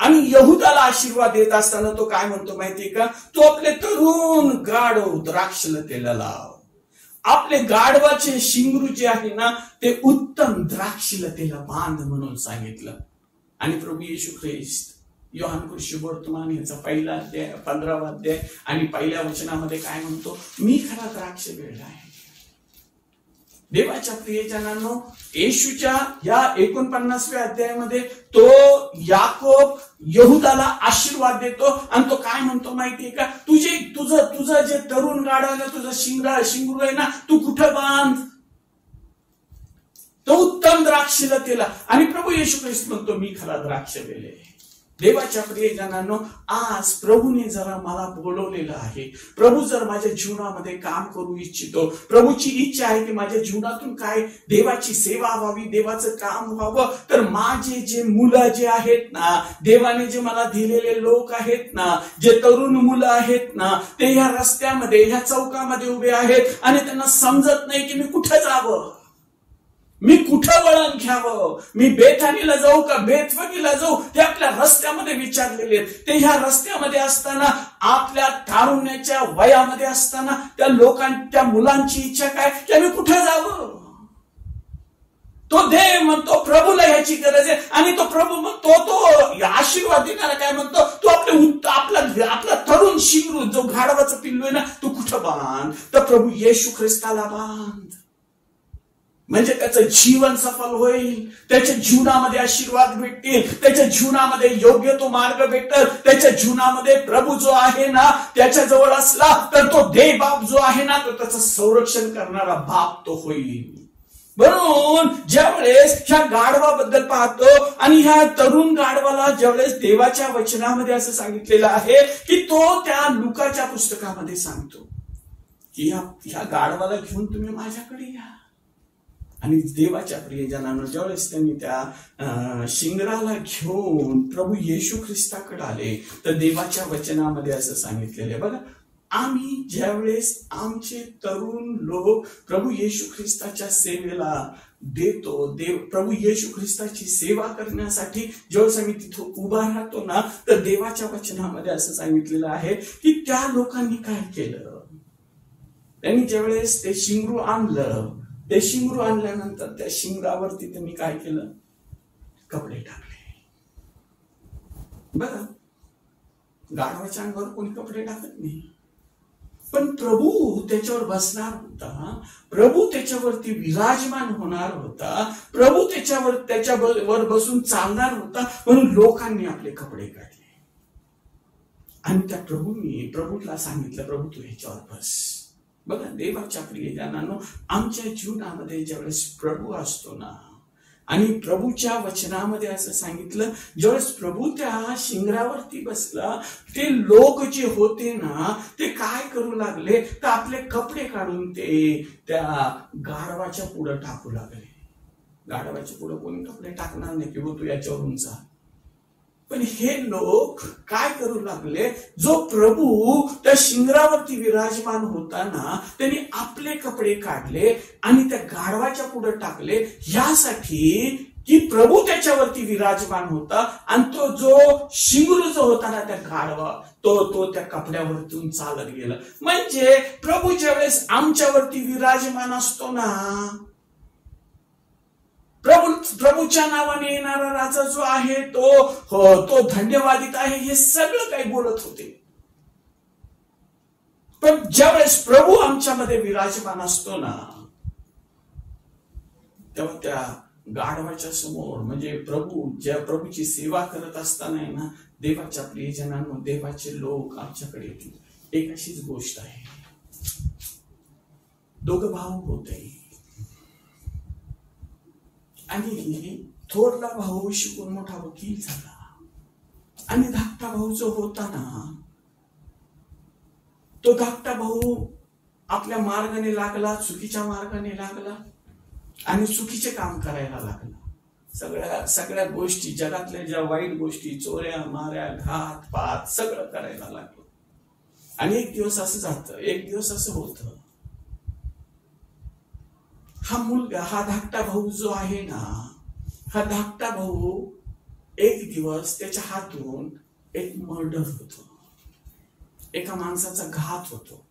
आणि यहुदाला आशीर्वाद देत असताना तो काय म्हणतो माहितीये का? तो आपले तरुण गाढव द्राक्षलतेला लाव. आपले गाढवाचे शिंगरू जे आहे ना ते उत्तम द्राक्षलतेला बांध म्हणून सांगितलं. आणि प्रभू येशू ख्रिस्त योहान कृषी वर्तमान याचा पहिला अध्याय पंधरावा अध्याय आणि पहिल्या वचनामध्ये काय म्हणतो? मी खरा द्राक्ष वेळ आहे. देवाच्या प्रियजनांनो येशूच्या या एकोणपन्नासव्या अध्यायामध्ये तो याकोब यहुदाला आशीर्वाद देतो आणि तो काय म्हणतो माहितीये का? तुझे तुझं तुझं जे तरुण गाड आहे ना तुझं शिंगरा शिंगरू आहे ना तू कुठं बांध? तो उत्तम द्राक्षलतेला. आणि प्रभू येशू ख्रिस्त म्हणतो मी खरा द्राक्ष वेले आहे. देवाच्या प्रियजनांनो आज प्रभूने जरा मला बोलवलेलं आहे. प्रभू जर माझ्या जीवनामध्ये काम करू इच्छितो प्रभूची इच्छा आहे की माझ्या जीवनातून काय देवाची सेवा व्हावी देवाचं काम व्हावं तर माझे जे मुलं जे आहेत ना देवाने जे मला दिलेले लोक आहेत ना जे तरुण मुलं आहेत ना ते ह्या रस्त्यामध्ये ह्या चौकामध्ये उभे आहेत आणि त्यांना समजत नाही की मी कुठे जावं. मी कुठं वळण घ्यावं? मी बेठाणीला जाऊ का बेथवणीला जाऊ? ते आपल्या रस्त्यामध्ये विचारलेले आहेत. ते ह्या रस्त्यामध्ये असताना आपल्या तारुण्याच्या वयामध्ये असताना त्या लोकांच्या मुलांची इच्छा काय? की आम्ही कुठं जावं? तो देव म्हणतो प्रभूला ह्याची गरज आहे. आणि तो प्रभू मग तो तो आशीर्वाद देणारा काय म्हणतो? तो आपले आपला आपला तरुण शिंगरू जो घाडवाचा पिल्लू आहे ना तू कुठं बांध? तर प्रभू येशू ख्रिस्ताला बांध. म्हणजे त्याचं जीवन सफल होईल त्याच्या जीवनामध्ये आशीर्वाद भेटतील त्याच्या जीवनामध्ये योग्य तो मार्ग भेटल त्याच्या जीवनामध्ये प्रभू जो आहे ना त्याच्याजवळ असला तर तो देव बाप जो आहे ना तो त्याचं संरक्षण करणारा बाप तो होईल. म्हणून ज्यावेळेस ह्या गाढवाबद्दल पाहतो आणि ह्या तरुण गाढवाला ज्यावेळेस देवाच्या वचनामध्ये असं सांगितलेलं आहे की तो त्या लुकाच्या पुस्तकामध्ये सांगतो की ह्या ह्या गाढवाला घेऊन तुम्ही माझ्याकडे या. आणि देवाच्या प्रियजनानं ज्यावेळेस त्यांनी त्या अं, शिंगराला घेऊन प्रभू येशू ख्रिस्ताकडे आले तर देवाच्या वचनामध्ये असं सांगितलेलं आहे. बघा आम्ही ज्यावेळेस आमचे तरुण लोक प्रभू येशू ख्रिस्ताच्या सेवेला देतो देव प्रभू येशू ख्रिस्ताची सेवा करण्यासाठी ज्यावेळेस आम्ही तिथं उभा राहतो ना तर देवाच्या वचनामध्ये असं सांगितलेलं आहे की त्या लोकांनी काय केलं? त्यांनी ज्यावेळेस ते शिंगरू आणलं ते शिंगरू आणल्यानंतर त्या शिंगरावरती त्यांनी काय केलं? कपडे टाकले. बर. गाढवाच्या अंगावर कोणी कपडे टाकत नाही. पण प्रभू त्याच्यावर बसणार होता. प्रभू त्याच्यावरती विराजमान होणार होता. प्रभू त्याच्यावर त्याच्या वर बसून चालणार होता. म्हणून लोकांनी आपले कपडे काढले. आणि त्या प्रभूंनी प्रभूला सांगितलं प्रभू तू ह्याच्यावर बस. बघा देवाच्या प्रियजनांनो आमच्या जीवनामध्ये ज्यावेळेस प्रभू असतो ना आणि प्रभूच्या वचनामध्ये असं सांगितलं ज्यावेळेस प्रभू त्या शिंगरावरती बसला ते लोक जे होते ना ते काय करू लागले तर आपले कपडे काढून ते त्या गाढवाच्या पुढं टाकू लागले. गाढवाच्या पुढं कोणी कपडे टाकणार नाही की तू याच्यावरून जा. पण हे लोक काय करू लागले? जो प्रभू त्या शिंगरावरती विराजमान होताना त्यांनी आपले कपडे काढले आणि त्या गाढवाच्या पुढे टाकले. यासाठी की प्रभू त्याच्यावरती विराजमान होता आणि तो जो शिंगरू जो होता ना त्या गाढवा तो तो त्या कपड्यावरतून चालत गेला. म्हणजे प्रभू ज्यावेळेस आमच्यावरती विराजमान असतो ना प्रभू प्रभूच्या नावाने येणारा राजा जो आहे तो हो, तो धन्यवादित आहे हे सगळं काही बोलत होते. पण ज्यावेळेस प्रभू आमच्यामध्ये विराजमान असतो ना तेव्हा त्या गाढवाच्या समोर म्हणजे प्रभू ज्या प्रभूची सेवा करत असताना ना देवाच्या प्रियजनांना देवाचे लोक आमच्याकडे येतील. एक अशीच गोष्ट आहे. दोघं भाऊ होते आणि थोरला भाऊ शिकून मोठा वकील झाला. आणि धाकटा भाऊ जो होता ना तो धाकटा भाऊ आपल्या मार्गाने लागला चुकीच्या मार्गाने लागला आणि चुकीचे काम करायला लागला. सगळ्या सगळ्या गोष्टी जगातल्या ज्या वाईट गोष्टी चोऱ्या माऱ्या घात पात सगळं करायला लागलं. आणि एक दिवस असं जात एक दिवस असं होतं. हा मुलगा हा धाकटा भाऊ जो आहे ना हा धाकटा भाऊ एक दिवस त्याच्या हातून एक मर्डर होतो. एका माणसाचा घात होतो.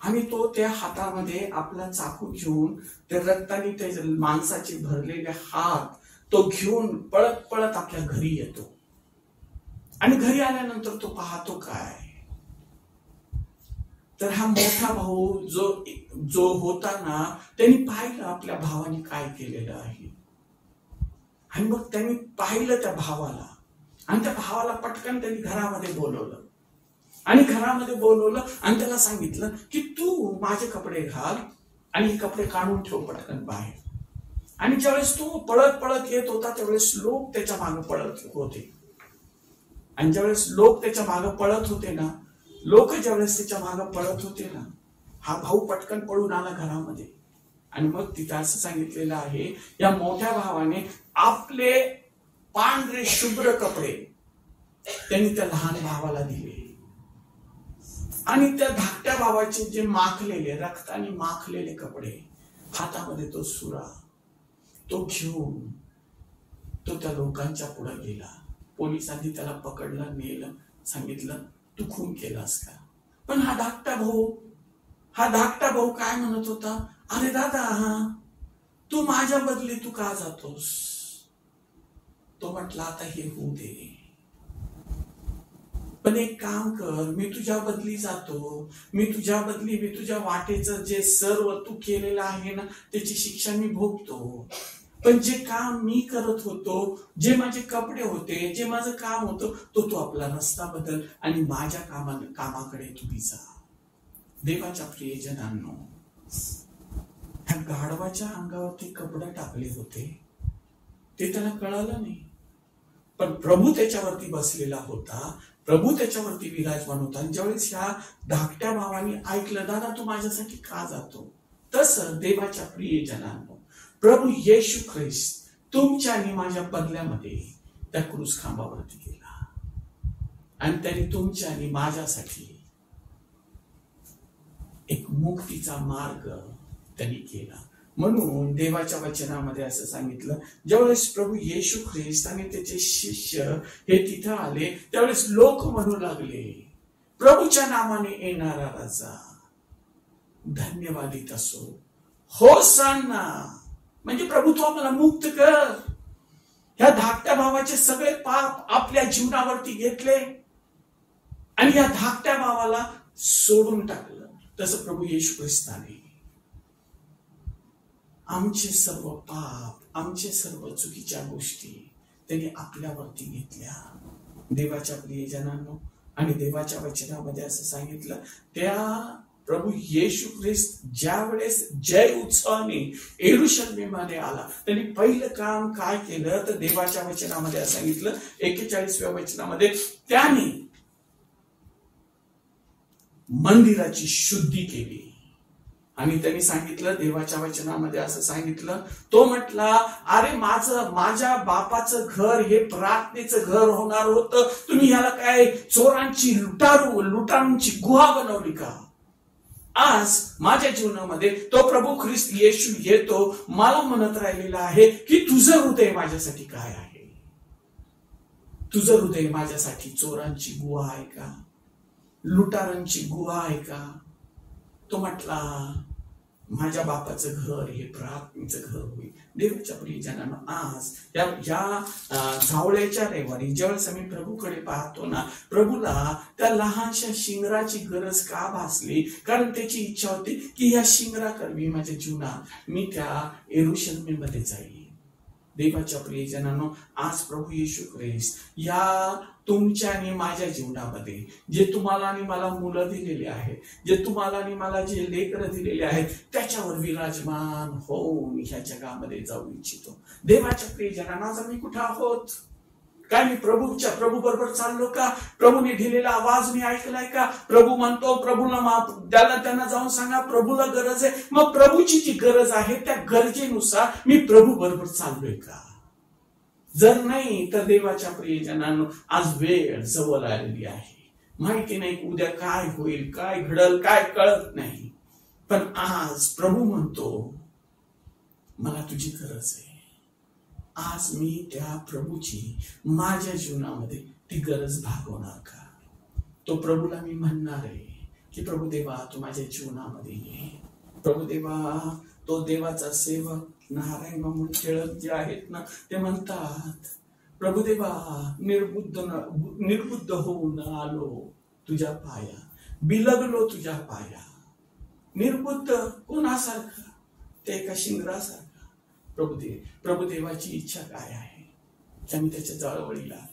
आणि तो त्या हातामध्ये आपला चाकू घेऊन त्या रक्ताने त्या माणसाचे भरलेले हात तो घेऊन पळत पळत आपल्या घरी येतो. आणि घरी आल्यानंतर तो पाहतो काय? तर हा मोठा भाऊ जो जो होता ना त्यांनी पाहिलं आपल्या भावाने काय केलेलं आहे. आणि मग त्यांनी पाहिलं त्या भावाला. आणि त्या भावाला पटकन त्यांनी घरामध्ये बोलवलं. आणि घरामध्ये बोलवलं आणि त्याला सांगितलं की तू माझे कपडे घाल आणि हे कपडे काढून ठेव पटकन बाहेर. आणि ज्यावेळेस तो पळत पळत येत होता त्यावेळेस लोक त्याच्यामागे पळत होते. आणि ज्यावेळेस लोक त्याच्यामागे पळत होते ना लोक ज्यावेळेस त्याच्यामागे पळत होते ना हा भाऊ पटकन पळून आला घरामध्ये. आणि मग तिथं असं सांगितलेलं आहे या मोठ्या भावाने आपले पांढरे शुभ्र कपडे त्यांनी त्या लहान भावाला दिले. आणि त्या धाकट्या भावाचे जे माखलेले रक्ताने माखलेले कपडे हातामध्ये तो सुरा तो घेऊन तो त्या लोकांच्या पुढे गेला. पोलिसांनी त्याला पकडलं नेलं सांगितलं तू खून केलास का पण हा धाकटा भाऊ हा धाकटा भाऊ काय म्हणत होता? अरे दादा हा तू माझ्या बदली तू का जातोस? तो म्हटला आता हे होऊ दे. पण एक काम कर मी तुझ्या बदली जातो. मी तुझ्या बदली मी तुझ्या वाटेचं जे सर्व तू केलेलं आहे ना त्याची शिक्षा मी भोगतो. पण जे काम मी करत होतो जे माझे कपडे होते जे माझं काम होतं तो तो आपला रस्ता बदल आणि माझ्या कामा कामाकडे तुम्ही जा. देवाच्या प्रियजनांनो ह्या गाढवाच्या अंगावरती कपडे टाकले होते. ते त्याला कळालं नाही. पण प्रभू त्याच्यावरती बसलेला होता. प्रभू त्याच्यावरती विराजमान होता. आणि ज्यावेळेस ह्या धाकट्या भावाने ऐकलं दादा तू माझ्यासाठी का जातो? तसं देवाच्या प्रियजनांनो प्रभू येशू ख्रिस्त तुमच्या आणि माझ्या बदल्यामध्ये त्या क्रूस खांबावरती गेला. आणि त्यांनी तुमच्या आणि माझ्यासाठी एक मुक्तीचा मार्ग त्यांनी केला. म्हणून देवाच्या वचनामध्ये असं सांगितलं ज्यावेळेस प्रभू येशू ख्रिस्त आणि त्याचे शिष्य हे तिथं आले त्यावेळेस लोक म्हणू लागले प्रभूच्या नावाने येणारा राजा धन्यवादित असो. हो सांना म्हणजे प्रभू तू आम्हाला मुक्त कर. ह्या धाकट्या भावाचे सगळे पाप आपल्या जीवनावरती घेतले आणि या धाकट्या भावाला सोडून टाकलं. तसं प्रभू येशू ख्रिस्ताने आमचे सर्व पाप आमचे सर्व चुकीच्या गोष्टी त्यांनी आपल्यावरती घेतल्या. देवाच्या प्रियजनांनो आणि देवाच्या वचनामध्ये असं सांगितलं त्या प्रभू येशू ख्रिस्त ज्या वेळेस जय उत्सवाने एरुशलमेमाने आला त्यांनी पहिलं काम काय केलं? तर देवाच्या वचनामध्ये सांगितलं एक्केचाळीसव्या वचनामध्ये त्याने मंदिराची शुद्धी केली. आणि त्यांनी सांगितलं देवाच्या वचनामध्ये असं सांगितलं तो म्हटला अरे माझं माझ्या बापाचं घर हे प्रार्थनेचं घर होणार होतं. तुम्ही ह्याला काय चोरांची लुटारू लुटारूंची गुहा बनवली का? आज माझ्या जीवनामध्ये तो प्रभू ख्रिस्त येशू येतो मला म्हणत राहिलेला आहे की तुझं हृदय माझ्यासाठी काय आहे? तुझं हृदय माझ्यासाठी चोरांची गुहा आहे का? लुटारांची गुहा आहे का? तो म्हटला माझ्या बापाचं घर हे प्रार्थनेचं घर होईल. देवाच्या प्रियजनानं आज. या या झावळ्याच्या रविवारी ज्यावेळेस आम्ही प्रभूकडे पाहतो ना प्रभूला त्या लहानशा शिंगराची गरज का भासली? कारण त्याची इच्छा होती की या शिंगराकरवी माझ्या जीवनात मी त्या एरुशलमेमध्ये जाईल. देवाच्या प्रियजनांनो आज प्रभू येशू ख्रिस्त या तुमच्या आणि माझ्या जीवनामध्ये जे तुम्हाला आणि मला मुलं दिलेली आहेत जे तुम्हाला आणि मला जे लेकरं दिलेले आहेत त्याच्यावर विराजमान होऊन ह्या जगामध्ये जाऊ इच्छितो. देवाच्या प्रियजनांना आज आम्ही कुठं आहोत? काय मी प्रभूच्या प्रभू बरोबर चाललो का? प्रभूने दिलेला आवाज मी ऐकलाय का? प्रभू म्हणतो प्रभूला माफ त्याला त्यांना जाऊन सांगा प्रभूला गरज आहे. मग प्रभूची जी गरज आहे त्या गरजेनुसार मी प्रभू बरोबर चाललोय का? जर नाही तर देवाच्या प्रियजनांनो आज वेळ जवळ आलेली आहे. माहिती नाही उद्या काय होईल काय घडल काय कळत नाही. पण आज प्रभू म्हणतो मला तुझी गरज आहे. आज मी त्या प्रभूची माझ्या जीवनामध्ये ती गरज भागवणार का? तो प्रभूला मी म्हणणार आहे की प्रभू देवा तू माझ्या जीवनामध्ये ये. प्रभू देवा तो देवाचा सेवक नारायण म्हणून टिळक जे आहेत ना ते म्हणतात प्रभुदेवा निर्बुद्ध न- निर्बुद्ध होऊन आलो तुझ्या पाया बिलगलो तुझ्या पाया. निर्बुद्ध कोणासारखं? ते एका शिंगरासारखं प्रभुदेव प्रभुदेवाची इच्छा काय आहे? आम्ही त्याच्या चळवळीला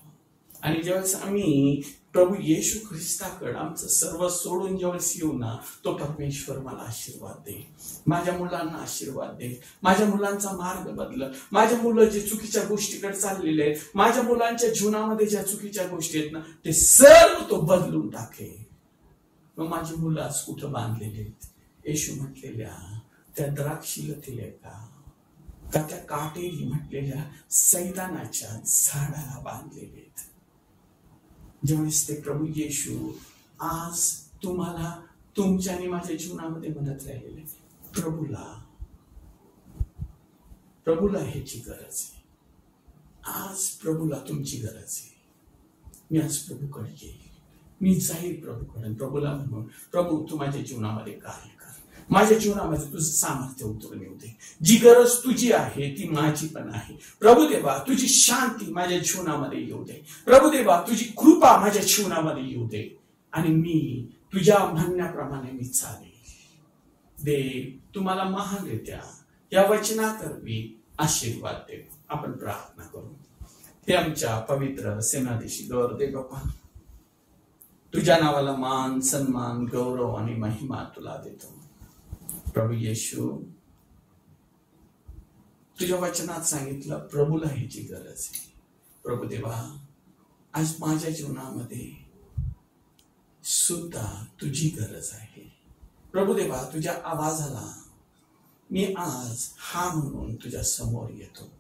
आणि ज्यावेळेस आम्ही प्रभू येशू ख्रिस्ताकड आमचं सर्व सोडून ज्यावेळेस येऊ ना तो परमेश्वर मला आशीर्वाद दे. माझ्या मुलांना आशीर्वाद दे. माझ्या मुलांचा मार्ग बदल. माझ्या मुलं जे चुकीच्या गोष्टीकडे चाललेले आहेत माझ्या मुलांच्या जीवनामध्ये ज्या चुकीच्या गोष्टी आहेत ना ते सर्व तो बदलून टाके. मग माझी मुलं आज कुठं बांधलेली आहेत? येशू म्हटलेल्या त्या द्राक्षीलतील का? का त्या काटेरी म्हटलेल्या सैतानाच्या झाडाला बांधलेले आहेत. ज्यावेळेस ते प्रभू येशू आज तुम्हाला तुमच्या आणि माझ्या जीवनामध्ये म्हणत राहिलेले प्रभूला प्रभूला ह्याची गरज आहे. आज प्रभूला तुमची गरज आहे. मी आज प्रभूकडे येईल मी जाईल प्रभूकडे प्रभूला म्हणून प्रभू तू माझ्या जीवनामध्ये काय माझ्या जीवनामध्ये तुझं सामर्थ्य उतरून येऊ दे. जी गरज तुझी आहे ती माझी पण आहे. प्रभुदेवा तुझी शांती माझ्या जीवनामध्ये येऊ दे. प्रभुदेवा तुझी कृपा माझ्या जीवनामध्ये येऊ दे. आणि मी तुझ्या म्हणण्याप्रमाणे मी चाले दे तुम्हाला महानरित्या या वचनाकरवी आशीर्वाद दे. आपण प्रार्थना करू. हे आमच्या पवित्र सेनादेशी गौर दे बाप्पा. तुझ्या नावाला मान सन्मान गौरव आणि महिमा तुला देतो. प्रभू येशू तुझ्या वचनात सांगितलं प्रभूला ह्याची गरज आहे. प्रभू देवा आज माझ्या जीवनामध्ये सुद्धा तुझी गरज आहे. प्रभू देवा तुझ्या आवाजाला मी आज हा म्हणून तुझ्या समोर येतो.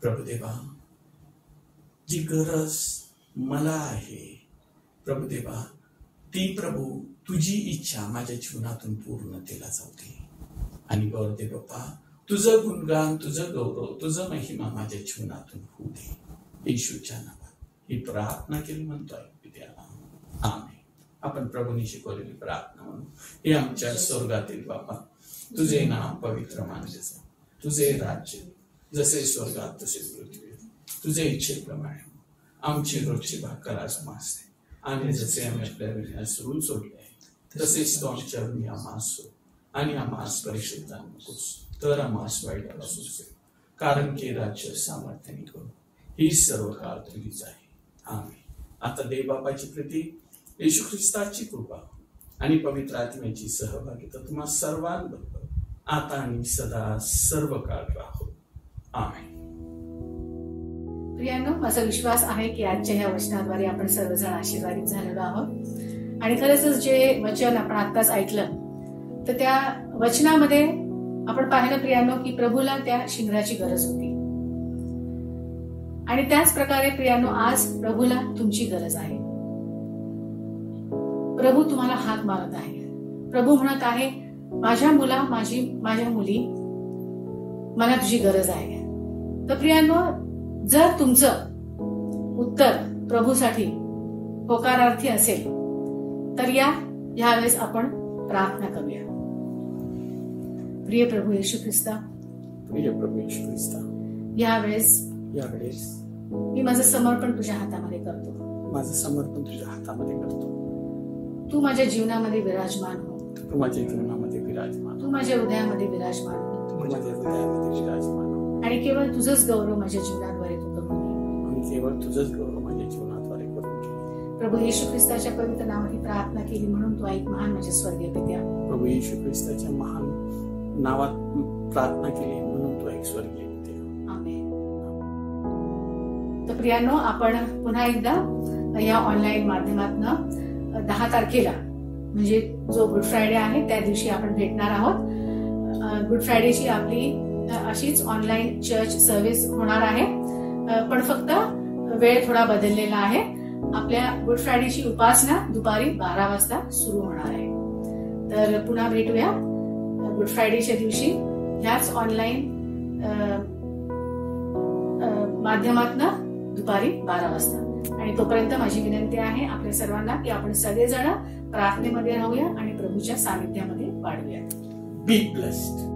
प्रभू देवा जी गरज मला आहे प्रभू देवा ती प्रभू तुझी इच्छा माझ्या जीवनातून पूर्णतेला जाऊ दे. आणि गौरदे बाप्पा तुझं गुणगान तुझं गौरव तुझं महिमा माझ्या जीवनातून होऊ दे. येशूच्या नावात. ही प्रार्थना केली म्हणतोय विद्याला आम्ही आपण प्रभूनी शिकवलेली प्रार्थना म्हणून हे आमच्या स्वर्गातील बापा तुझे नाव पवित्र मानले जा. तुझे राज्य जसे स्वर्गात तसे पृथ्वी. तुझे इच्छेप्रमाणे. आमची रोजची भाकर आज मासते आणि जसे आम्ही आपल्या सोडले तसेच तो आमच्या ऋणी आम्हास आणि आम्हास परीक्षेत नकोस तर आम्हास वाईटाला सोड कारण की राज्य सामर्थ्याने करू ही सर्व काळ तुझीच आहे. आम्ही. आता देवबापाची प्रीती येशू ख्रिस्ताची कृपा आणि पवित्र आत्म्याची सहभागिता तुम्हा सर्वांबरोबर आता आणि सदा सर्व काळ राहो. आम्ही प्रियांनो माझा विश्वास आहे की आजच्या या वचनाद्वारे आपण सर्वजण आशीर्वादित झालेलो आहोत. आणि खरंच जे वचन आपण आत्ताच ऐकलं तर त्या वचनामध्ये आपण पाहिलं प्रियांनो की प्रभूला त्या शिंगराची गरज होती. आणि त्याच प्रकारे प्रियांनो आज प्रभूला तुमची गरज आहे. प्रभू तुम्हाला हात मारत आहे. प्रभू म्हणत आहे माझ्या मुला माझी माझ्या मुली मला तुझी गरज आहे. तर प्रियांनो जर तुमचं उत्तर प्रभूसाठी होकारार्थी असेल तर या यावेळेस आपण प्रार्थना करूया. प्रिय प्रभू येशू ख्रिस्ता प्रिय प्रभू येशू ख्रिस्ता यावेळेस यावेळेस मी माझं समर्पण तुझ्या हातामध्ये करतो. माझं समर्पण तुझ्या हातामध्ये करतो. तू माझ्या जीवनामध्ये विराजमान हो. तू माझ्या जीवनामध्ये विराजमान तू माझ्या हृदयामध्ये विराजमान हो. तू माझ्या हृदयामध्ये विराजमान हो. आणि केवळ तुझंच गौरव माझ्या जीवनाद्वारे तू करून केवळ तुझंच प्रभू येशू ख्रिस्ताच्या पवित्र नावाने प्रार्थना केली म्हणून तू ऐक महान माझ्या स्वर्गीय पित्या. प्रभू येशू ख्रिस्ताच्या महान नावात प्रार्थना केली म्हणून तो एक स्वर्गीय आमेन. तर प्रियांनो आपण पुन्हा एकदा या ऑनलाईन माध्यमातून दहा तारखेला म्हणजे जो गुड फ्रायडे आहे त्या दिवशी आपण भेटणार आहोत. गुड फ्रायडेची आपली अशीच ऑनलाईन चर्च सर्व्हिस होणार आहे. पण फक्त वेळ थोडा बदललेला आहे. आपल्या गुड फ्रायडेची उपासना दुपारी बारा वाजता सुरू होणार आहे. तर पुन्हा भेटूया. गुड फ्रायडेच्या दिवशी ह्याच ऑनलाईन माध्यमातनं दुपारी बारा वाजता. आणि तोपर्यंत माझी विनंती आहे आपल्या सर्वांना की आपण सगळेजण प्रार्थनेमध्ये राहूया आणि प्रभूच्या सानिध्यामध्ये वाढूया. Be blessed